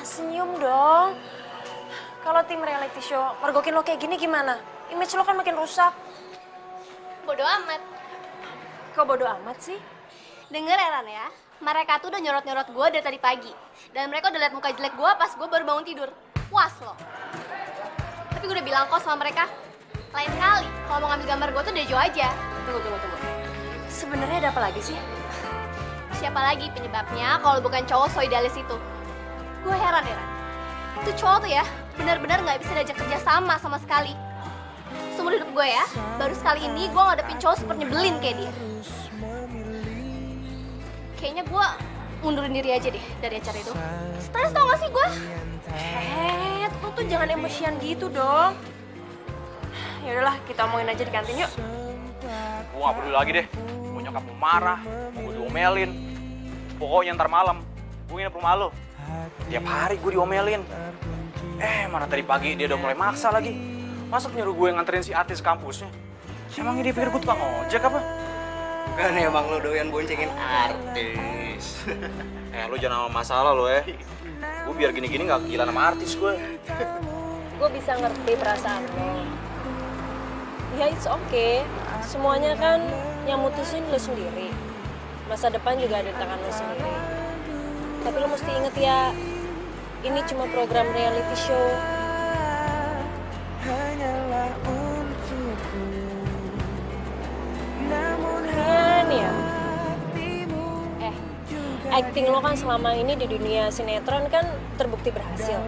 A: Senyum dong. Kalau tim reality show mergokin lo kayak gini gimana? Image lo kan makin rusak.
C: Bodoh amat.
A: Kok bodoh amat sih?
C: Denger ya, Ran ya. Mereka tuh udah nyorot-nyorot gue dari tadi pagi. Dan mereka udah liat muka jelek gue pas gue baru bangun tidur. Puas loh. Tapi gue udah bilang kok sama mereka. Lain kali, kalau mau ngambil gambar gue tuh dejo aja.
A: Tunggu, tunggu, tunggu. Sebenarnya ada apa lagi sih?
C: Siapa lagi penyebabnya kalau bukan cowok so idealis itu? Gue heran ya. Itu cowok tuh ya, benar-benar nggak bisa diajak kerja sama sama sekali. Seumur hidup gue ya, baru sekali ini gue ngadepin cowok super nyebelin kayak dia. Kayaknya gue mundurin diri aja deh dari acara itu. Stres tau gak sih gue?
A: Eh, lo tuh jangan emosian gitu dong. Ya udahlah, kita omongin aja di kantin yuk.
G: Gue gak peduli lagi deh. Mau nyokap mau marah, mau gue diomelin. Pokoknya ntar malam, gue nginep rumah lo. Tiap hari gue diomelin. Eh, mana tadi pagi dia udah mulai maksa lagi. Masa nyuruh gue nganterin si artis kampusnya? Emangnya dia pikir gue tukang ojek apa?
I: Kan emang lo doyan boncengin artis.
G: Eh, lu jangan sama masalah lo ya. Gue biar gini-gini gak gila sama artis gue.
A: Gue bisa ngerti perasaan lo. Ya, it's okay. Semuanya kan yang mutusin lo sendiri. Masa depan juga ada di tangan lo sendiri. Tapi lo mesti inget ya, ini cuma program reality show.
J: Hanyalah untukku Namun
A: Kan ya? Eh, acting lo kan selama ini di dunia sinetron kan terbukti berhasil.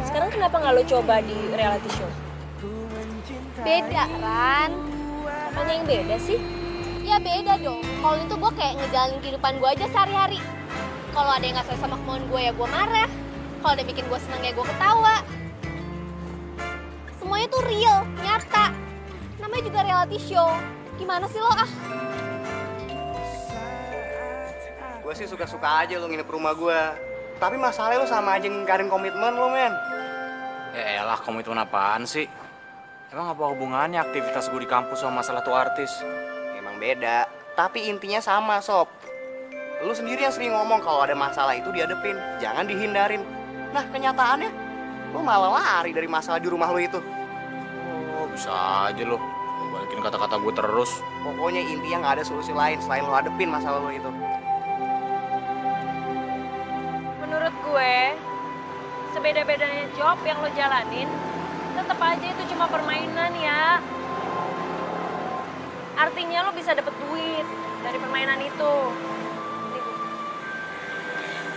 A: Sekarang kenapa nggak lo coba di reality show?
C: Beda, Ran.
A: Apanya yang beda sih?
C: Ya beda dong. Kalau itu gue kayak ngejalanin kehidupan gue aja sehari-hari. Kalau ada yang gak sesuai sama kemauan gue ya gue marah. Kalau ada yang bikin gue seneng ya gue ketawa. Semuanya tuh real, nyata. Namanya juga reality show. Gimana sih lo ah?
I: Gue sih suka-suka aja lo nginep rumah gue. Tapi masalahnya lo sama aja ngingkarin komitmen lo, men.
G: Ya elah, komitmen apaan sih? Emang apa hubungannya aktivitas gue di kampus sama masalah tuh artis?
I: Emang beda. Tapi intinya sama, Sob. Lu sendiri yang sering ngomong kalau ada masalah itu dihadepin. Jangan dihindarin. Nah, kenyataannya, lu malah lari dari masalah di rumah lu itu.
G: Oh, bisa aja lo. Balikin kata-kata gue terus.
I: Pokoknya intinya nggak ada solusi lain selain lu hadepin masalah lu itu.
A: Menurut gue, sebeda-bedanya job yang lo jalanin, tetap aja itu cuma permainan ya. Artinya lo bisa dapet duit dari permainan itu.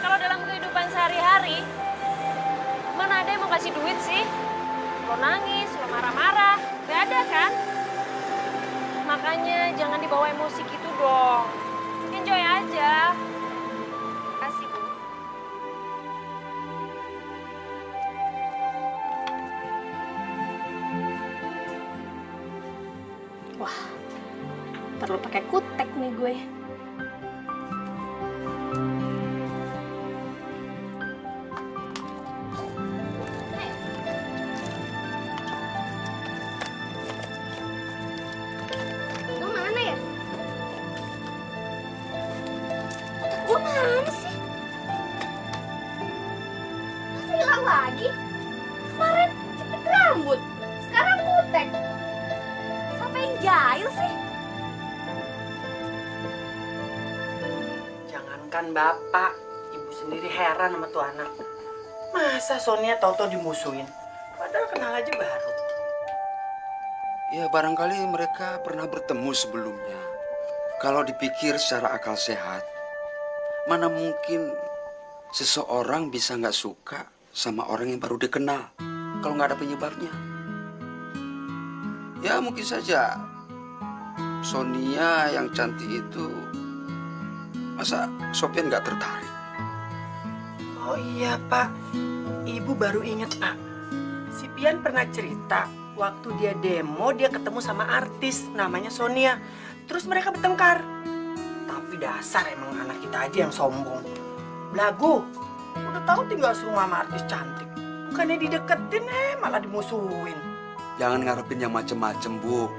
A: Kalau dalam kehidupan sehari-hari, mana ada yang mau kasih duit sih? Lo nangis, lo marah-marah, gak ada kan? Makanya jangan dibawa emosi gitu dong. Enjoy aja. Kasih, Bu. Wah, perlu pakai kutek nih gue.
F: Jangankan bapak, ibu sendiri heran sama tuh anak. Masa Sonia tau-tau dimusuhin? Padahal kenal aja baru.
Q: Ya barangkali mereka pernah bertemu sebelumnya. Kalau dipikir secara akal sehat, mana mungkin seseorang bisa nggak suka sama orang yang baru dikenal kalau nggak ada penyebabnya. Ya mungkin saja Sonia yang cantik itu masa Sopian nggak tertarik.
F: Oh iya pak, ibu baru inget pak. Si Pian pernah cerita waktu dia demo dia ketemu sama artis namanya Sonia. Terus mereka bertengkar. Tapi dasar emang anak kita aja yang sombong. Belagu, udah tahu tinggal serumah sama artis cantik. Bukannya dideketin eh malah dimusuhin.
Q: Jangan ngarepin yang macem-macem bu.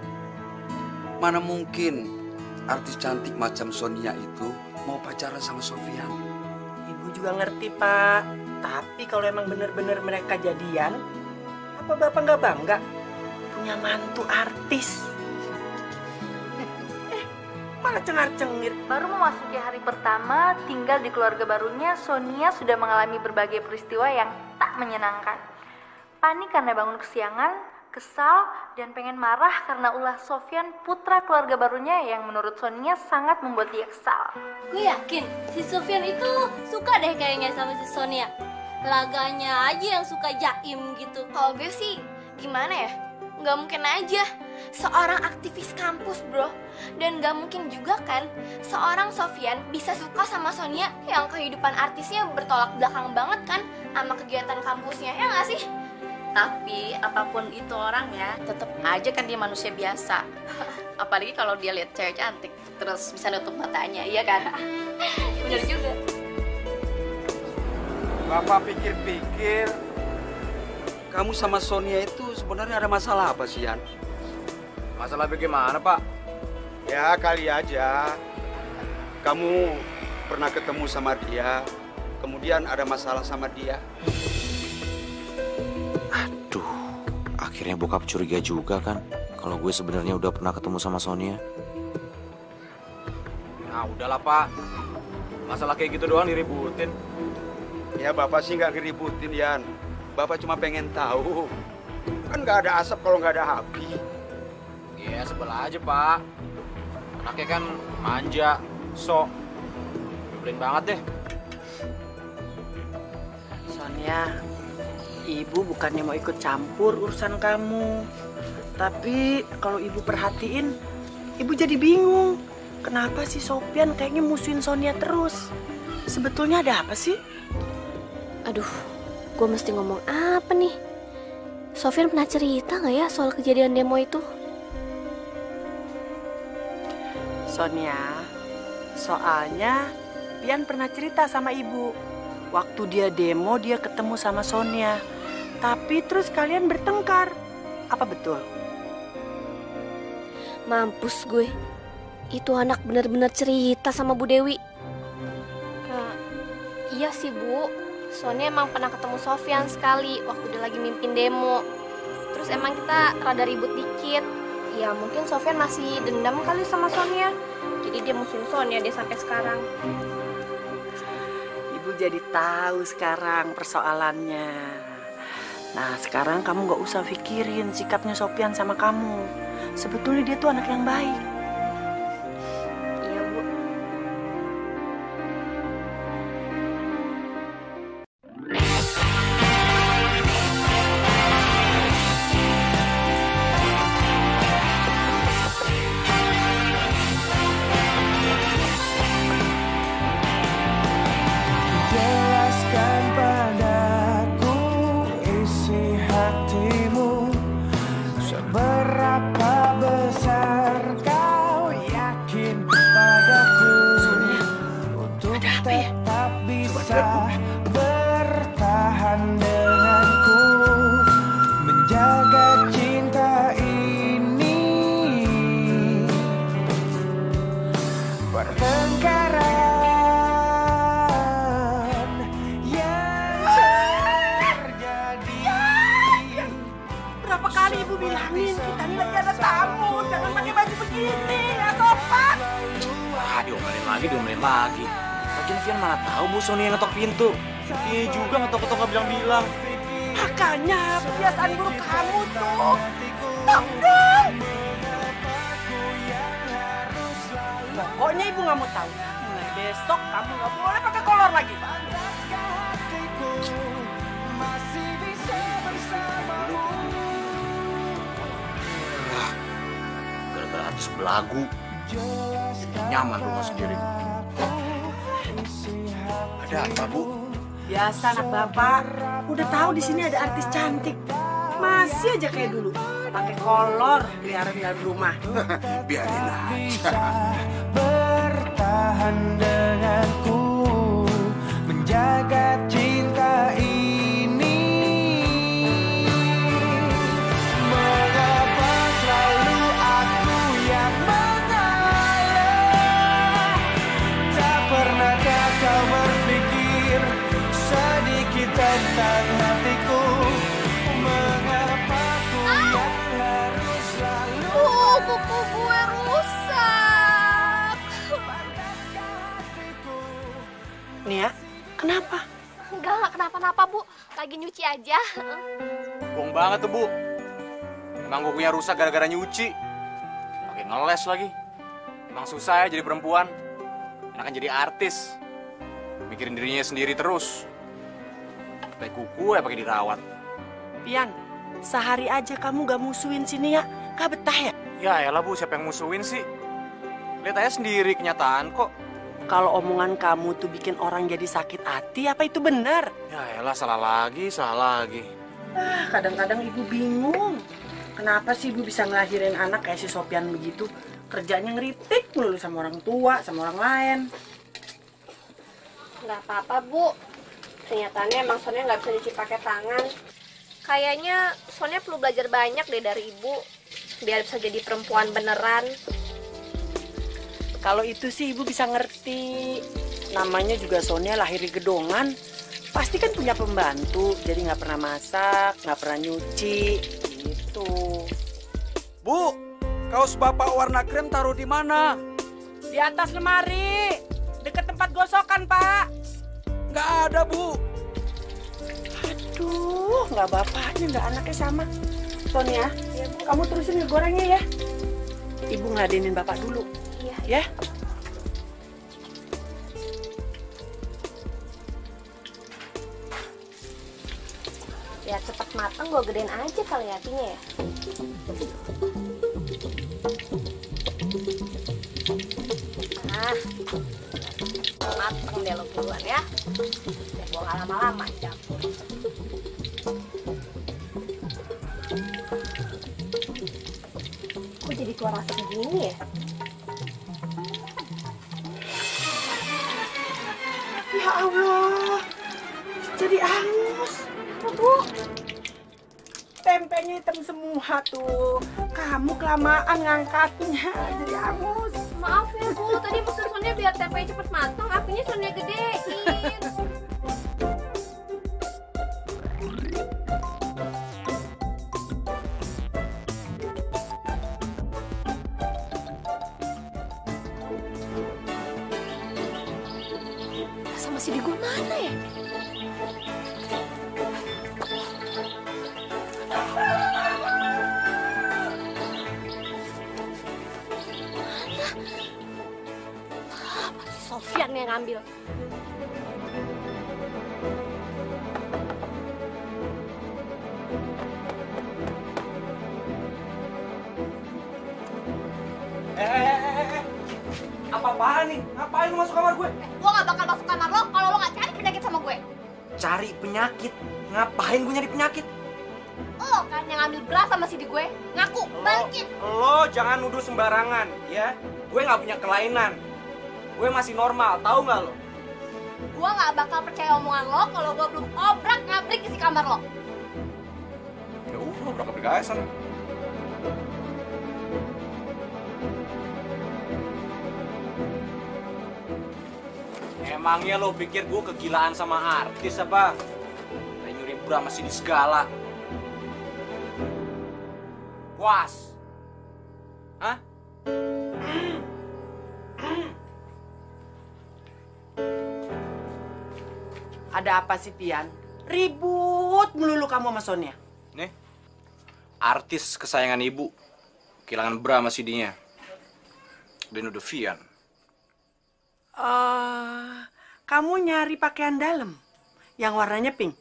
Q: Mana mungkin artis cantik macam Sonia itu mau pacaran sama Sofian?
F: Ibu juga ngerti pak. Tapi kalau emang bener-bener mereka jadian, apa bapak nggak bangga punya mantu artis? Eh, malah cengar-cengir.
P: Baru memasuki hari pertama, tinggal di keluarga barunya, Sonia sudah mengalami berbagai peristiwa yang tak menyenangkan. Panik karena bangun kesiangan, kesal, dan pengen marah karena ulah Sofyan, putra keluarga barunya yang menurut Sonia sangat membuat dia kesal.
C: Gue yakin si Sofyan itu suka deh kayaknya sama si Sonia. Laganya aja yang suka jaim gitu. Kalau gue sih gimana ya? Nggak mungkin aja. Seorang aktivis kampus bro. Dan nggak mungkin juga kan seorang Sofyan bisa suka sama Sonia yang kehidupan artisnya bertolak belakang banget kan sama kegiatan kampusnya, ya nggak sih?
P: Tapi apa pun itu orang ya, tetap aja kan dia manusia biasa. Apalagi kalau dia lihat cewek cantik, terus bisa nutup matanya, iya kan? Bener juga.
Q: Bapak pikir-pikir, kamu sama Sonia itu sebenarnya ada masalah apa sih, Yan?
G: Masalah bagaimana, Pak?
Q: Ya, kali aja. Kamu pernah ketemu sama dia, kemudian ada masalah sama dia.
K: Akhirnya bokap curiga juga kan kalau gue sebenarnya udah pernah ketemu sama Sonia.
G: Nah, udahlah, Pak. Masalah kayak gitu doang diributin.
Q: Ya, Bapak sih nggak ngeributin, Yan. Bapak cuma pengen tahu. Kan nggak ada asap kalau nggak ada api.
G: Iya, sebelah aja, Pak. Anaknya kan manja, sok. Nyebelin banget deh.
F: Sonia, ibu bukannya mau ikut campur urusan kamu. Tapi kalau ibu perhatiin, ibu jadi bingung. Kenapa sih Sopian kayaknya musuhin Sonia terus? Sebetulnya ada apa sih?
C: Aduh, gue mesti ngomong apa nih? Sofian pernah cerita nggak ya soal kejadian demo itu?
F: Sonia, soalnya Pian pernah cerita sama ibu. Waktu dia demo, dia ketemu sama Sonia. Tapi terus kalian bertengkar. Apa betul?
C: Mampus gue. Itu anak bener-bener cerita sama Bu Dewi. Eh, iya sih Bu, Sonia emang pernah ketemu Sofian sekali waktu dia lagi mimpin demo. Terus emang kita rada ribut dikit. Ya mungkin Sofian masih dendam kali sama Sonia. Jadi dia musuhin Sonia dia sampai sekarang.
F: Ibu jadi tahu sekarang persoalannya. Nah sekarang kamu gak usah pikirin sikapnya Sopian sama kamu. Sebetulnya dia tuh anak yang baik.
G: Lagian Vian mana tahu Bu Sonia yang ngetok pintu. Iya juga ngetok-ngetok nggak bilang-bilang.
F: Makanya kebiasaan buruk kamu tuh. Stop dong. Pokoknya ibu nggak mau tahu. Mulai besok kamu nggak boleh pakai kolor lagi.
G: Gara-gara artis belagu. Nyaman rumah sendiri.
Q: Ada apa, Bu?
F: Biasa anak bapak. Udah tahu di sini ada artis cantik. Masih aja kayak dulu. Pakai kolor biar di rumah.
Q: Biarin aja.
J: bertahan denganku menjaga cinta
F: kenapa?
C: Enggak, enggak kenapa-napa Bu. Lagi nyuci aja.
G: Bohong banget tuh, Bu. Emang kukunya rusak gara-gara nyuci. Pakai ngeles lagi. Emang susah ya jadi perempuan. Enakan jadi artis. Mikirin dirinya sendiri terus. Pakai kuku ya pakai dirawat.
F: Pian, sehari aja kamu gak musuhin si Nia. Gak betah ya?
G: Ya elah Bu, siapa yang musuhin sih? Lihat aja sendiri kenyataan kok.
F: Kalau omongan kamu tuh bikin orang jadi sakit hati, apa itu benar?
G: Ya elah salah lagi, salah lagi.
F: Ah, kadang-kadang ibu bingung. Kenapa sih ibu bisa ngelahirin anak kayak si Sopian begitu? Kerjanya ngeritik melulu sama orang tua, sama orang lain.
C: Nggak apa-apa, Bu. Kenyataannya emang Sonia nggak bisa dicuci pakai tangan. Kayaknya Sonia perlu belajar banyak deh dari ibu. Biar bisa jadi perempuan beneran.
F: Kalau itu sih ibu bisa ngerti. Namanya juga Sonia lahir di gedongan. Pasti kan punya pembantu, jadi nggak pernah masak, nggak pernah nyuci, gitu.
H: Bu, kaos bapak warna krem taruh di mana?
F: Di atas lemari, deket tempat gosokan, Pak.
H: Nggak ada, Bu.
F: Aduh, nggak bapaknya, nggak anaknya sama. Sonia, kamu terusin ngegorengnya ya. Ibu ngeladenin bapak dulu. Ya.
C: Ya cepet mateng gue gedein aja kali hatinya ya. Ah, mateng deh lo duluan ya. Biar gue gak lama-lama dapur. Kok jadi keluar asap gini ya?
F: Allah, jadi angus. Bu, tempenya hitam semua tuh. Kamu kelamaan ngangkatnya, jadi angus.
C: Maaf ya Bu, tadi pesan Sonia biar tempenya cepet matang, apinya Sonia gedein.
H: Emangnya lo pikir gue kegilaan sama artis apa? Kayak nyuri bra sama sini segala. Puas? Hah?
F: Ada apa sih, Pian? Ribut melulu kamu sama Sonia.
H: Nih, artis kesayangan ibu. Kehilangan bra sama CD-nya. Dan udah Vian.
F: Eh, kamu nyari pakaian dalam yang warnanya pink.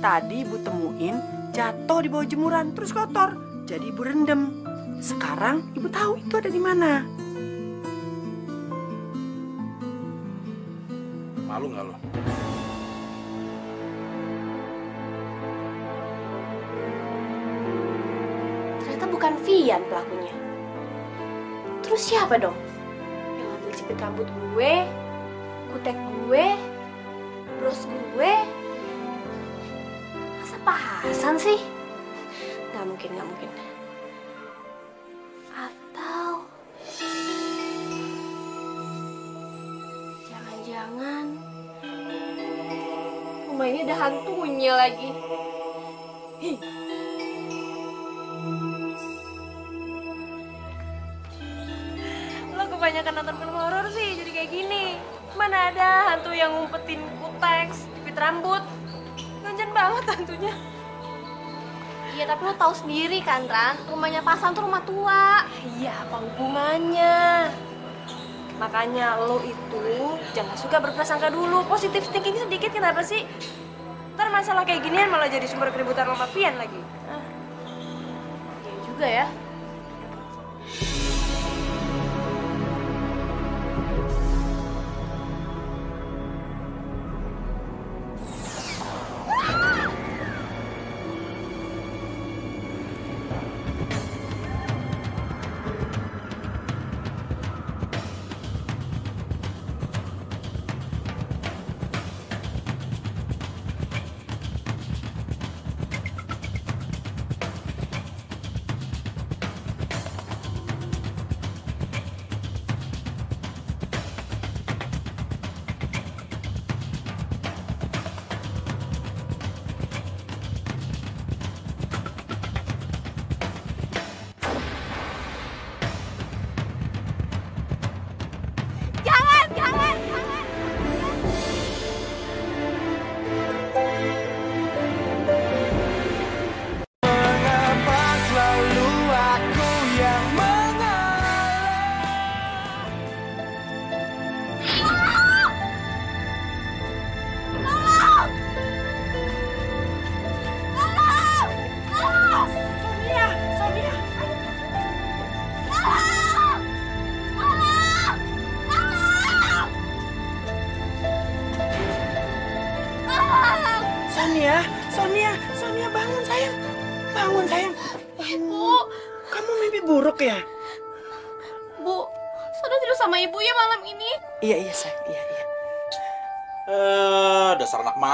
F: Tadi ibu temuin jatuh di bawah jemuran terus kotor. Jadi ibu rendem. Sekarang ibu tahu itu ada di mana.
H: Malu nggak lo?
C: Ternyata bukan Vian pelakunya. Terus siapa dong? Yang ngambil jepit rambut gue, kutek gue, bros gue. Masa Pak Hasan sih? Gak mungkin, gak mungkin. Atau... Jangan-jangan... Rumah ini ada hantunya lagi. Ih,
A: Lo kebanyakan nonton film horor sih, jadi kayak gini. Mana ada hantu yang ngumpetin kuteks, jepit rambut. Ganjan banget hantunya.
C: Iya tapi lo tahu sendiri kan Ran, rumahnya Pasan tuh rumah tua.
A: Iya, apa hubungannya? Makanya lo itu jangan suka berprasangka dulu. Positif thinking sedikit kenapa sih? Ntar masalah kayak ginian malah jadi sumber keributan sama Pian lagi. Ah.
C: Iya juga ya.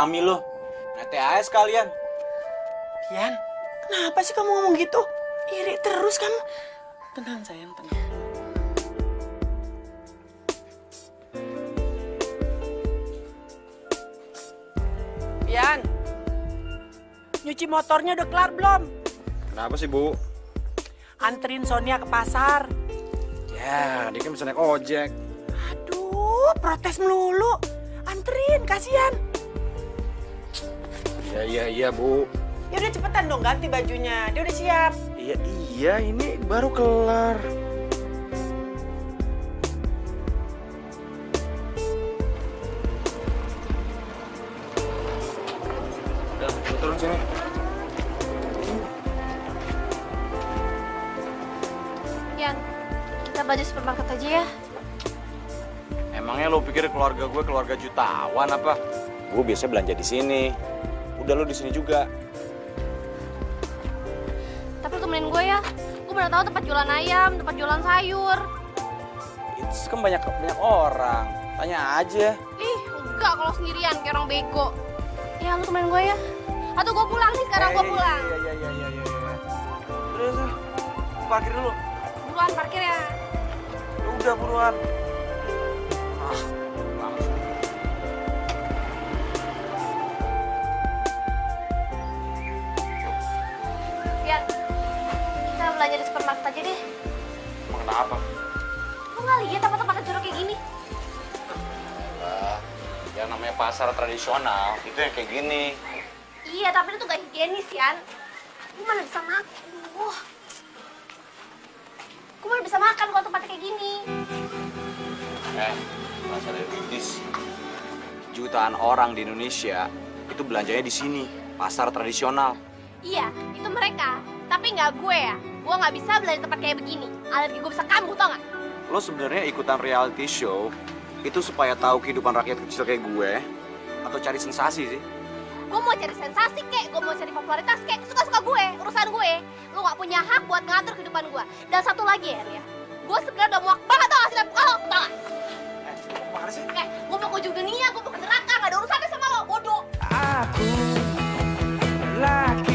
G: Mami lo. Nete aja sekalian.
F: Pian, kenapa sih kamu ngomong gitu? Iri terus kamu. Tenang sayang, tenang. Pian, nyuci motornya udah kelar belum?
G: Kenapa sih, Bu?
F: Anterin Sonia ke pasar.
G: Ya, dia kan bisa naik ojek.
F: Aduh, protes melulu. Anterin, kasihan.
G: Iya, iya, iya, Bu.
F: Ya udah cepetan dong ganti bajunya. Dia udah siap.
G: Iya, iya, ini baru kelar. Udah, turun sini.
C: Yan, kita belanja supermarket aja ya.
G: Emangnya lo pikir keluarga gue keluarga jutawan apa? Gue biasa belanja di sini. Udah lo di sini juga.
C: Tapi lu temenin gue ya. Gue pernah tahu tempat jualan ayam, tempat jualan sayur.
G: Itu kan banyak banyak orang. Tanya aja.
C: Ih, enggak kalau sendirian kayak orang bego. Ya, lu temenin gue ya. Atau gue pulang nih sekarang gue pulang.
G: Iya, iya, iya, iya, iya. Udah, udah. Parkir dulu.
C: Buruan parkir ya.
G: Ya Udah buruan. Ah,
C: belanja di supermarket aja deh.
G: Emang kenapa?
C: Lu nggak lihat tempat-tempat jorok kayak gini?
G: Lah, yang namanya pasar tradisional itu yang kayak gini.
C: Iya, tapi itu gak higienis, Yan. Gue mana bisa makan? Wah. Gue mana bisa makan kalau tempatnya kayak gini?
G: Eh, pasar elitis. Jutaan orang di Indonesia itu belanjanya di sini, pasar tradisional.
C: Iya, itu mereka. Tapi nggak gue ya. Gue nggak bisa belanja di tempat kayak begini. Alergi gue bisa kambuh, tau nggak?
G: Lo sebenarnya ikutan reality show itu supaya tahu kehidupan rakyat kecil kayak gue atau cari sensasi sih?
C: Gue mau cari sensasi kek, gue mau cari popularitas kek, suka-suka gue, urusan gue. Lu nggak punya hak buat ngatur kehidupan gue. Dan satu lagi ya, Ria. Gue sebenarnya udah muak banget tau gak sih kalau tau gak?
G: Ke mana sih?
C: Eh, gue mau ke ujung dunia, gue mau ke neraka, gak ada urusannya sama lo, bodoh.
J: Aku laki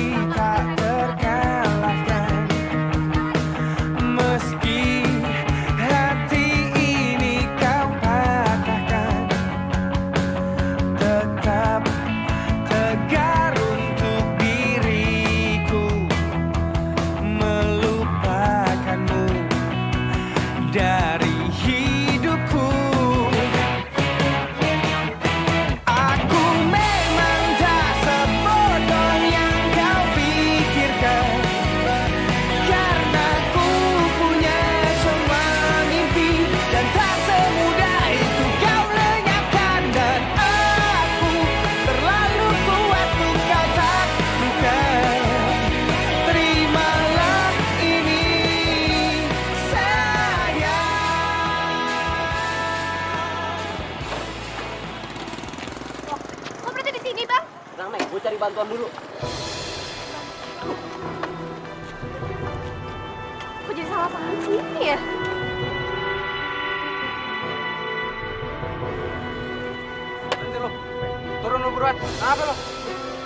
G: Apa lo?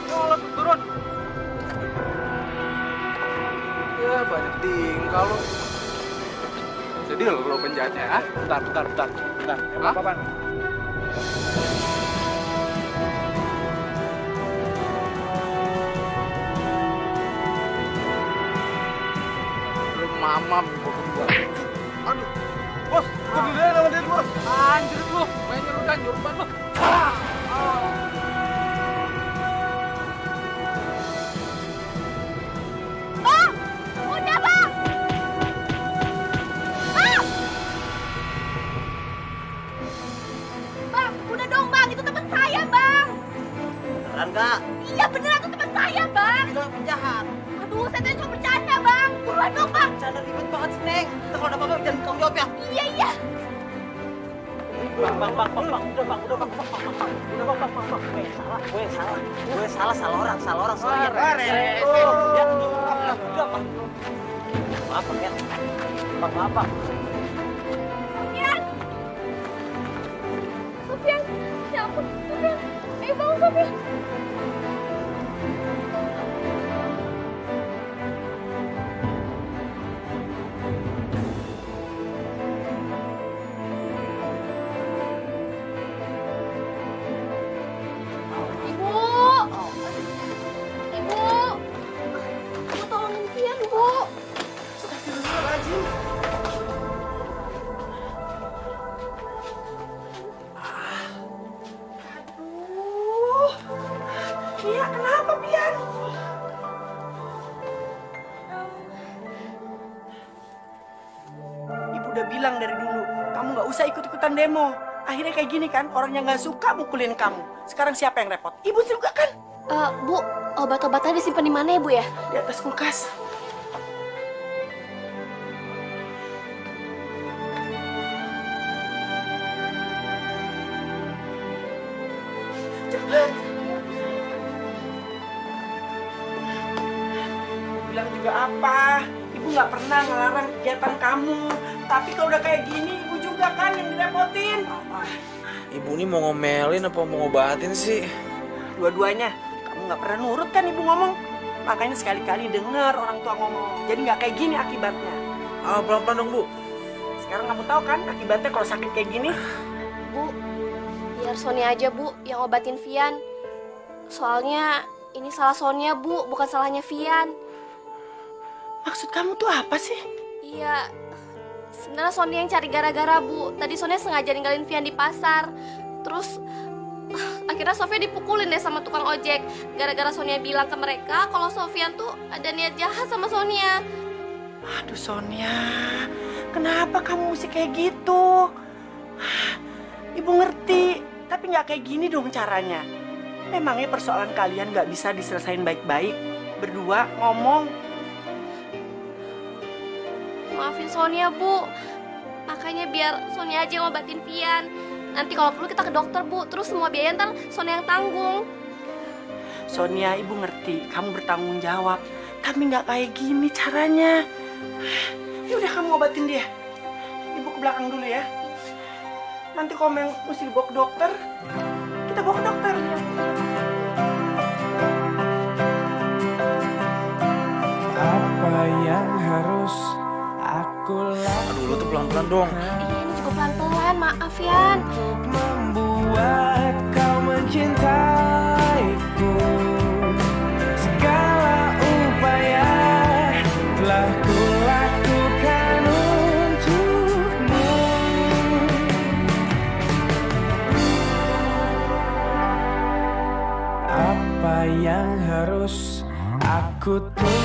G: Yo, lo turun. Ya, banyak tingkah lo. Jadi lo lo penjahatnya, ah? Bentar, bentar, bentar. Bentar, emang apa Lu mamam gua kedua. Aduh. Bos, gua dulu sama dia, Bos. Anjir lu, main nyuruh dan nyuruh ban lu. Ah.
R: Kak?
C: Iya, beneran itu teman saya, Bang.
R: Itu penjahat.
C: Aduh, saya tadi cuma bercanda, Bang. Buruan dong, Bang.
R: Bercanda ribet banget sih, Neng. Ntar kalau ada apa-apa jangan kamu jawab ya.
C: Iya, iya.
R: Bang, bang, bang, bang, bang, udah bang, udah bang, bang, bang, bang, udah bang, bang, bang, bang, gue salah, gue
I: gue salah gue salah salah orang salah orang
J: Salah, Ren.
I: ya udah apa maaf ya maaf maaf Pak.
C: Sofian! Sofian! Ya ampun, Sofian! Ayo bangun, Sofian!
F: Ikut-ikutan demo. Akhirnya kayak gini kan, orang yang nggak suka mukulin kamu. Sekarang siapa yang repot? Ibu juga kan?
C: Eh, Bu, obat-obatnya disimpan di mana ya, Bu ya?
F: Di atas kulkas. Cepet. Bilang juga apa? Ibu nggak pernah ngelarang kegiatan kamu. Tapi kalau udah kayak gini, Ibu
H: ini mau ngomelin apa mau ngobatin sih?
F: Dua-duanya. Kamu nggak pernah nurut kan ibu ngomong. Makanya sekali-kali dengar orang tua ngomong. Jadi nggak kayak gini akibatnya.
H: Ah, pelan-pelan dong, Bu.
F: Sekarang kamu tahu kan akibatnya kalau sakit kayak gini?
C: Bu, biar Sonia aja, Bu, yang obatin Vian. Soalnya ini salah Sonia, Bu, bukan salahnya Vian.
F: Maksud kamu tuh apa sih?
C: Iya, sebenarnya Sonia yang cari gara-gara, Bu. Tadi Sonia sengaja ninggalin Vian di pasar. Terus akhirnya Sofia dipukulin deh sama tukang ojek. Gara-gara Sonia bilang ke mereka kalau Sofian tuh ada niat jahat sama Sonia.
F: Aduh Sonia, kenapa kamu mesti kayak gitu? Ibu ngerti, tapi nggak kayak gini dong caranya. Memangnya persoalan kalian nggak bisa diselesain baik-baik? Berdua ngomong,
C: Maafin Sonia, Bu. Makanya biar Sonia aja yang ngobatin Vian. Nanti kalau perlu kita ke dokter, Bu. Terus semua biaya ntar Sonia yang tanggung.
F: Sonia ibu ngerti, kamu bertanggung jawab. Tapi nggak kayak gini caranya. Ya udah kamu obatin dia. Ibu ke belakang dulu ya. Nanti kalau memang mesti dibawa ke dokter, kita bawa ke dokter.
J: Apa yang harus
H: pelan-pelan dong.
C: Iya, ini juga pelan-pelan. Maaf, Yan.
J: Membuat kau mencintaiku Segala upaya telah kulakukan untukmu Apa yang harus aku tunjukkan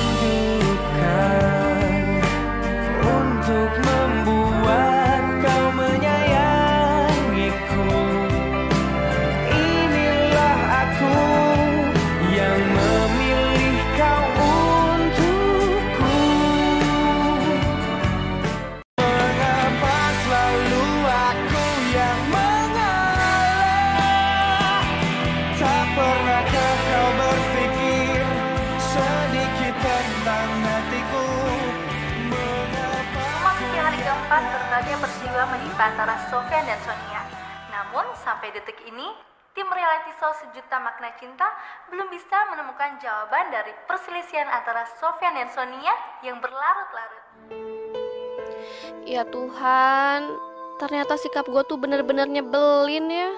P: antara Sofyan dan Sonia. Namun sampai detik ini, tim reality show Sejuta Makna Cinta belum bisa menemukan jawaban dari perselisihan antara Sofyan dan Sonia yang berlarut-larut.
C: Ya Tuhan, ternyata sikap gue tuh bener-bener nyebelin ya.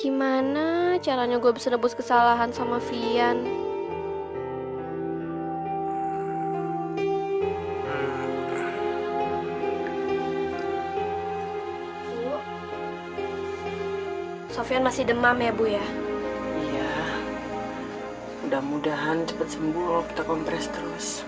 C: Gimana caranya gue bisa nebus kesalahan sama Vian? Sofian masih demam ya Bu ya?
F: Iya. Mudah-mudahan cepat sembuh, kita kompres terus.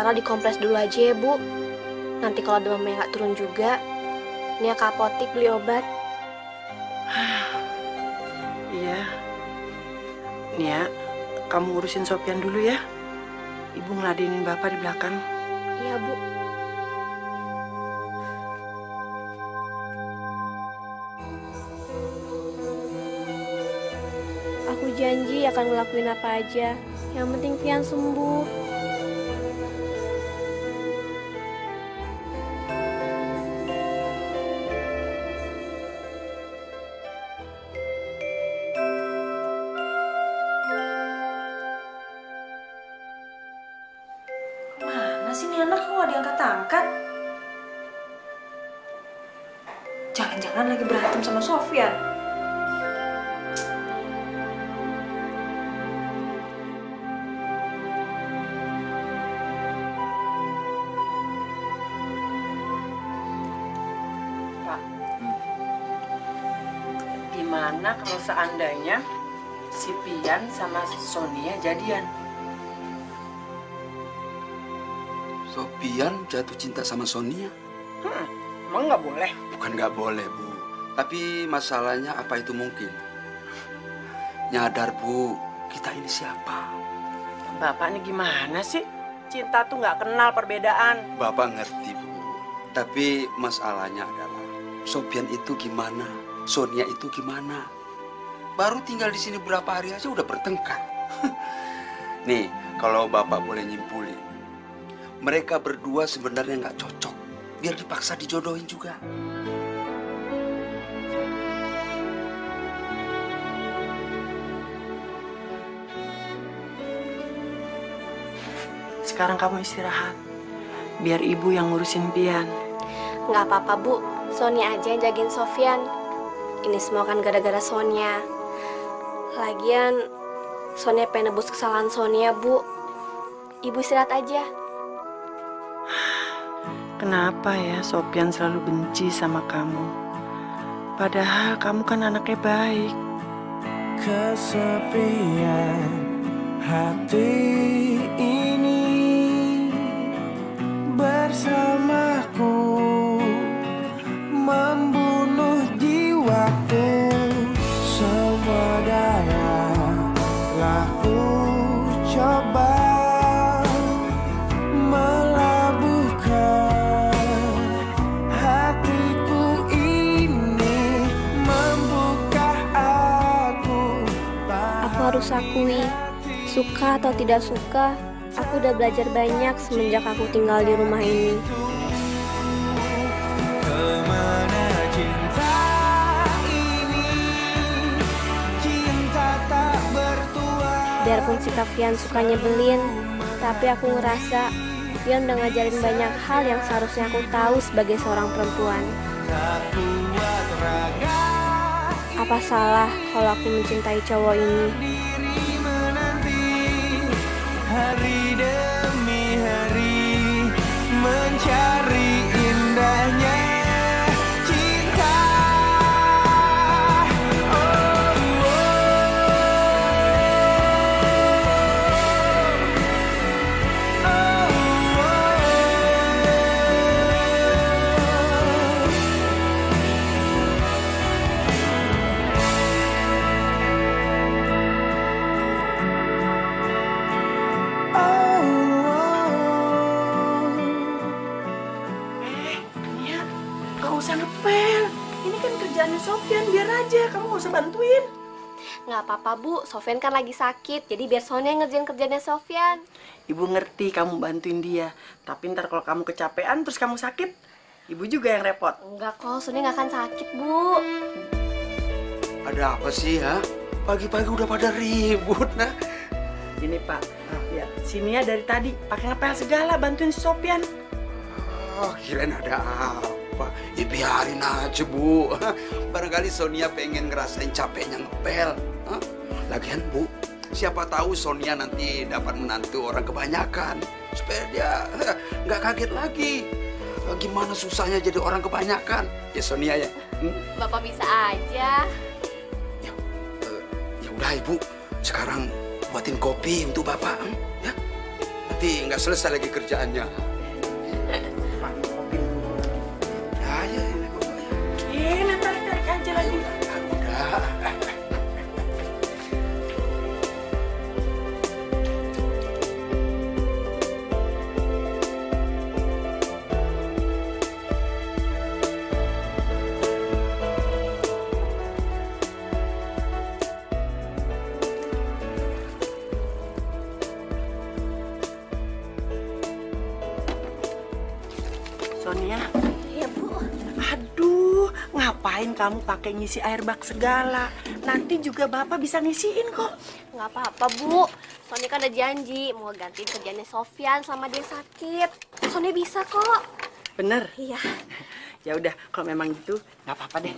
C: Sementara dikompres dulu aja ya Bu. Nanti kalau demamnya nggak turun juga, Nia ke apotik beli obat.
F: Iya. Nia, kamu urusin Sopian dulu ya. Ibu ngeladenin bapak di belakang.
C: Iya, Bu. Aku janji akan ngelakuin apa aja. Yang penting Pian sembuh.
F: Jadian?
Q: Sopian jatuh cinta sama Sonia?
F: Hmm, emang nggak boleh?
Q: Bukan nggak boleh, Bu. Tapi masalahnya apa itu mungkin? Nyadar, Bu, kita ini siapa?
F: Bapak ini gimana sih? Cinta tuh nggak kenal perbedaan.
Q: Bapak ngerti, Bu. Tapi masalahnya adalah Sopian itu gimana? Sonia itu gimana? Baru tinggal di sini berapa hari aja udah bertengkar. Nih, kalau Bapak boleh nyimpulin, mereka berdua sebenarnya nggak cocok. Biar dipaksa dijodohin juga.
F: Sekarang kamu istirahat. Biar ibu yang ngurusin Pian.
C: Nggak apa-apa, Bu. Sonia aja yang jagain Sofyan. Ini semua kan gara-gara Sonia. Lagian, Sonia pengen nebus kesalahan Sonia, Bu. Ibu istirahat aja.
F: Kenapa ya Sopian selalu benci sama kamu? Padahal kamu kan anaknya baik.
J: Kesepian hati ini bersamaku laku coba melabuhkan hatiku ini membuka aku
C: Aku harus akui, suka atau tidak suka, aku udah belajar banyak semenjak aku tinggal di rumah ini. Biarpun sikap Pian suka nyebelin, tapi aku ngerasa Pian udah ngajarin banyak hal yang seharusnya aku tahu sebagai seorang perempuan. Apa salah kalau aku mencintai cowok ini?
J: Hari demi hari Mencari
F: Sopian, biar aja. Kamu gak usah bantuin.
C: Nggak apa-apa bu, Sofyan kan lagi sakit, jadi biar Sonia yang ngerjain kerjanya Sofyan.
F: Ibu ngerti kamu bantuin dia. Tapi ntar kalau kamu kecapean terus kamu sakit, ibu juga yang repot.
C: Enggak kok, Sonia nggak akan sakit bu.
Q: Ada apa sih, ha? Pagi-pagi udah pada ribut, nah.
F: Ini Pak, ya sini ya dari tadi pakai ngepel segala bantuin si Sopian.
Q: Oh, kirain ada apa? Ya biarin aja, Bu. Barangkali Sonia pengen ngerasain capeknya ngepel. Hah? Lagian, Bu, siapa tahu Sonia nanti dapat menantu orang kebanyakan. Supaya dia nggak kaget lagi. Eh, Gimana susahnya jadi orang kebanyakan? Ya Sonia ya. Hmm?
C: Bapak bisa aja.
Q: Ya udah, Ibu. Sekarang buatin kopi untuk Bapak. hmm? Ya. Nanti nggak selesai lagi kerjaannya.
F: you. Kamu pakai ngisi air bak segala? Nanti juga Bapak bisa ngisiin kok.
C: Nggak apa-apa, Bu. Sonia kan udah janji mau gantiin kerjaannya Sofyan sama dia sakit. Sonia bisa kok.
F: Bener?
C: Iya.
F: Ya udah, kalau memang gitu, nggak apa-apa deh.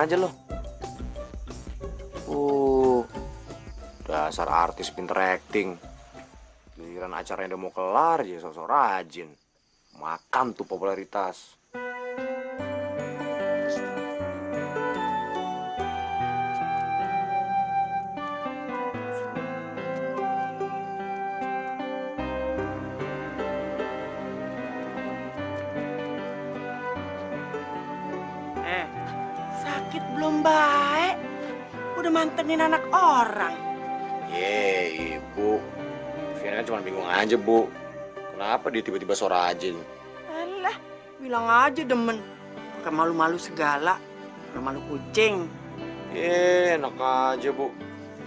K: Aja lo? Uh, dasar artis pinter acting. Giliran acaranya udah mau kelar aja sosok rajin. Makan tuh popularitas.
F: Mantengin anak orang.
K: Ye, ibu. Kan cuma bingung aja, Bu. Kenapa dia tiba-tiba so rajin?
F: Alah, bilang aja demen. Pakai malu-malu segala. Pakai malu kucing.
K: Ye, enak aja, Bu.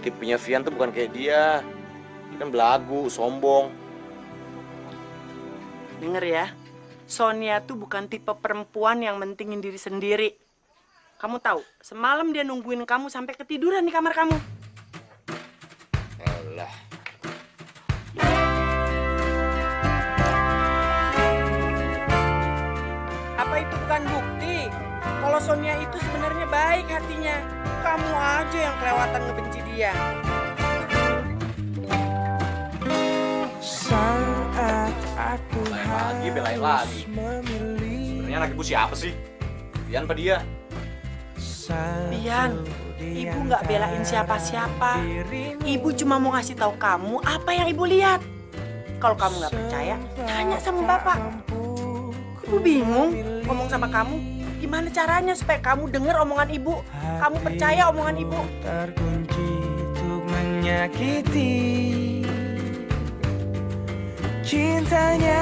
K: Tipenya Vian tuh bukan kayak dia. Dia kan belagu, sombong.
F: Denger ya, Sonia tuh bukan tipe perempuan yang mentingin diri sendiri. Kamu tahu, semalam dia nungguin kamu sampai ketiduran di kamar kamu.
K: Elah.
F: Apa itu bukan bukti? Kalau Sonia itu sebenarnya baik hatinya. Kamu aja yang kelewatan ngebenci dia.
J: Saat aku
G: Lagi belain lagi. Sebenarnya anak ibu siapa sih? Vian apa dia?
F: Bian, ibu nggak belain siapa-siapa. Ibu cuma mau ngasih tahu kamu apa yang ibu lihat. Kalau kamu nggak percaya, tanya sama bapak. Ibu bingung ngomong sama kamu. Gimana caranya supaya kamu dengar omongan ibu? Kamu percaya omongan ibu?
J: terkunci untuk menyakiti Cintanya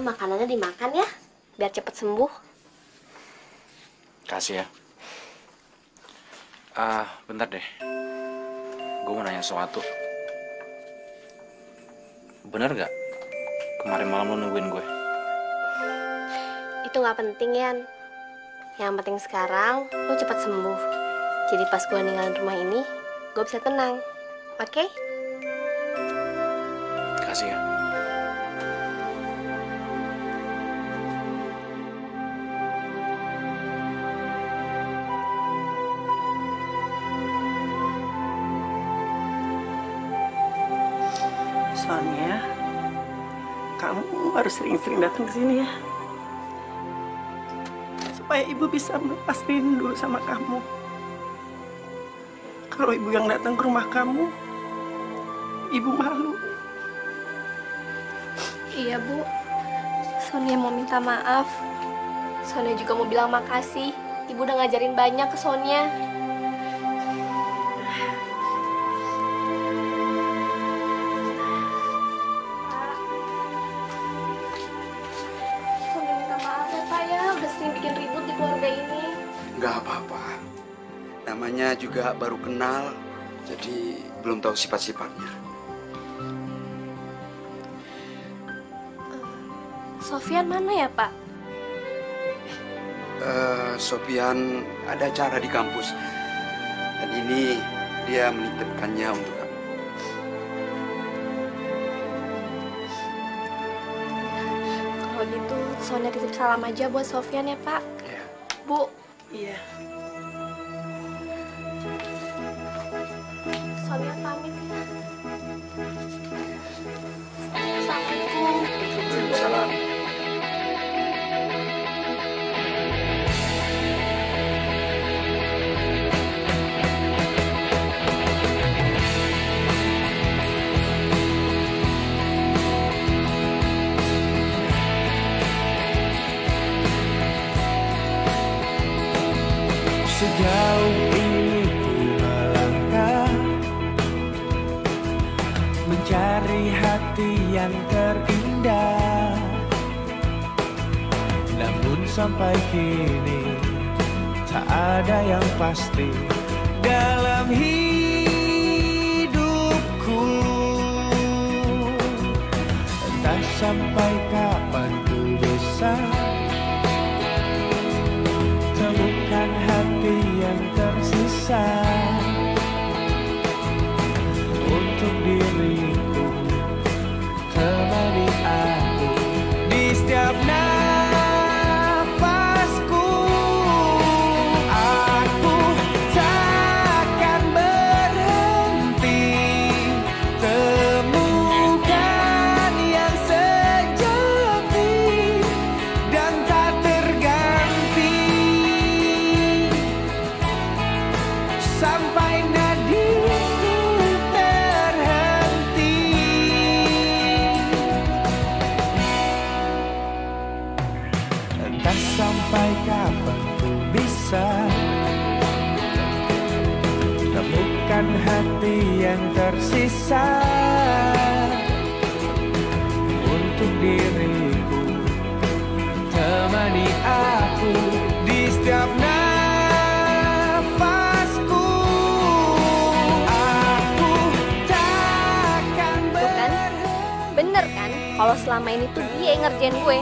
C: Makanannya dimakan ya, biar cepet sembuh.
K: Kasih ya. Ah, bentar deh. Gue mau nanya sesuatu. Bener gak? Kemarin malam lo nungguin gue.
C: Itu nggak penting, Yan. Yang penting sekarang, lu cepet sembuh. Jadi pas gua ninggalin rumah ini, gue bisa tenang. Oke?
K: Kasih ya.
F: Harus sering-sering datang ke sini ya. Supaya ibu bisa melepas rindu sama kamu. Kalau ibu yang datang ke rumah kamu, ibu malu.
C: Iya, Bu. Sonia mau minta maaf. Sonia juga mau bilang makasih. Ibu udah ngajarin banyak ke Sonia.
Q: Juga baru kenal, jadi belum tahu sifat-sifatnya.
C: Sofian mana ya, Pak?
Q: Eh, Sofian ada acara di kampus. Dan ini dia menitipkannya untuk kamu.
C: Kalau gitu, Sonia titip salam aja buat Sofian ya, Pak. Bu.
F: Iya.
C: kalian pamit ya.
J: Assalamualaikum. Sampai kini Tak ada yang pasti. Dalam
C: Kalau selama ini tuh dia yang ngerjain gue.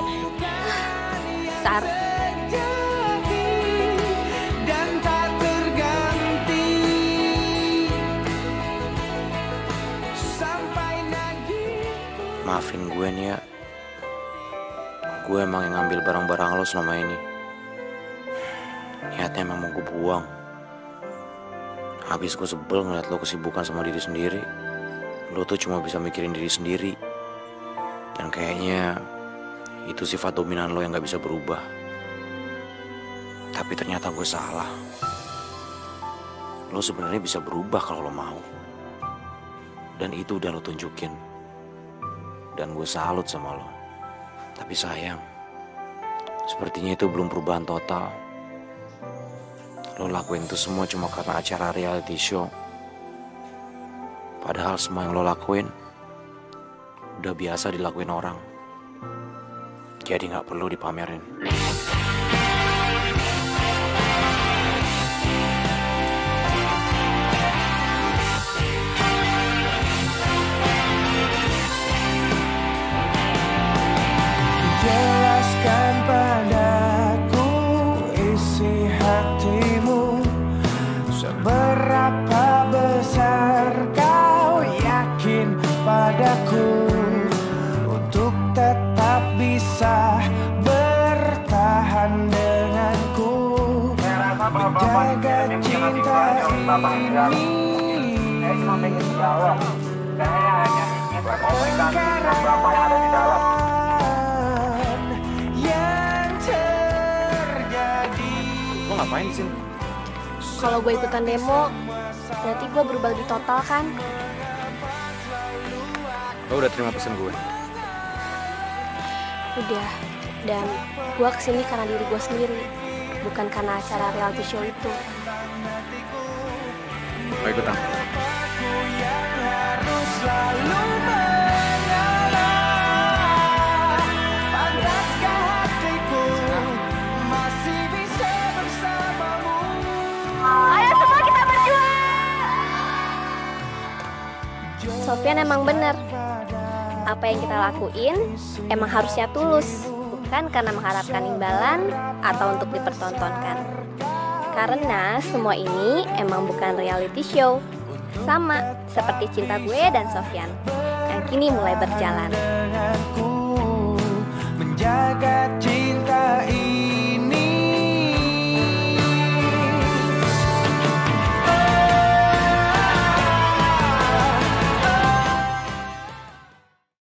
C: Sar,
K: Maafin gue nih ya. Gue emang yang ngambil barang-barang lo selama ini. Niatnya emang mau gue buang. Habis gue sebel ngeliat lo kesibukan sama diri sendiri. Lo tuh cuma bisa mikirin diri sendiri. Dan kayaknya itu sifat dominan lo yang gak bisa berubah. Tapi ternyata gue salah. Lo sebenarnya bisa berubah kalau lo mau. Dan itu udah lo tunjukin. Dan gue salut sama lo. Tapi sayang, sepertinya itu belum perubahan total. Lo lakuin itu semua cuma karena acara reality show. Padahal semua yang lo lakuin udah biasa dilakuin orang. Jadi nggak perlu dipamerin.
J: Cinta ini
S: Saya cuma pengen jawab. Saya hanya ingin berkomunikasi dengan Bapak yang ada di dalam.
J: yang terjadi
G: Lo ngapain di sini?
C: kalau gue ikutan demo, berarti gue berubah lebih total kan?
G: Lo udah terima pesan gue.
C: Udah, dan gue ke sini karena diri gue sendiri, bukan karena acara reality show itu. Kita berjuang! Sofian emang bener. Apa yang kita lakuin emang harusnya tulus, bukan karena mengharapkan imbalan atau untuk dipertontonkan. Karena semua ini emang bukan reality show. Sama seperti cinta gue dan Sofian yang kini mulai berjalan.
J: menjaga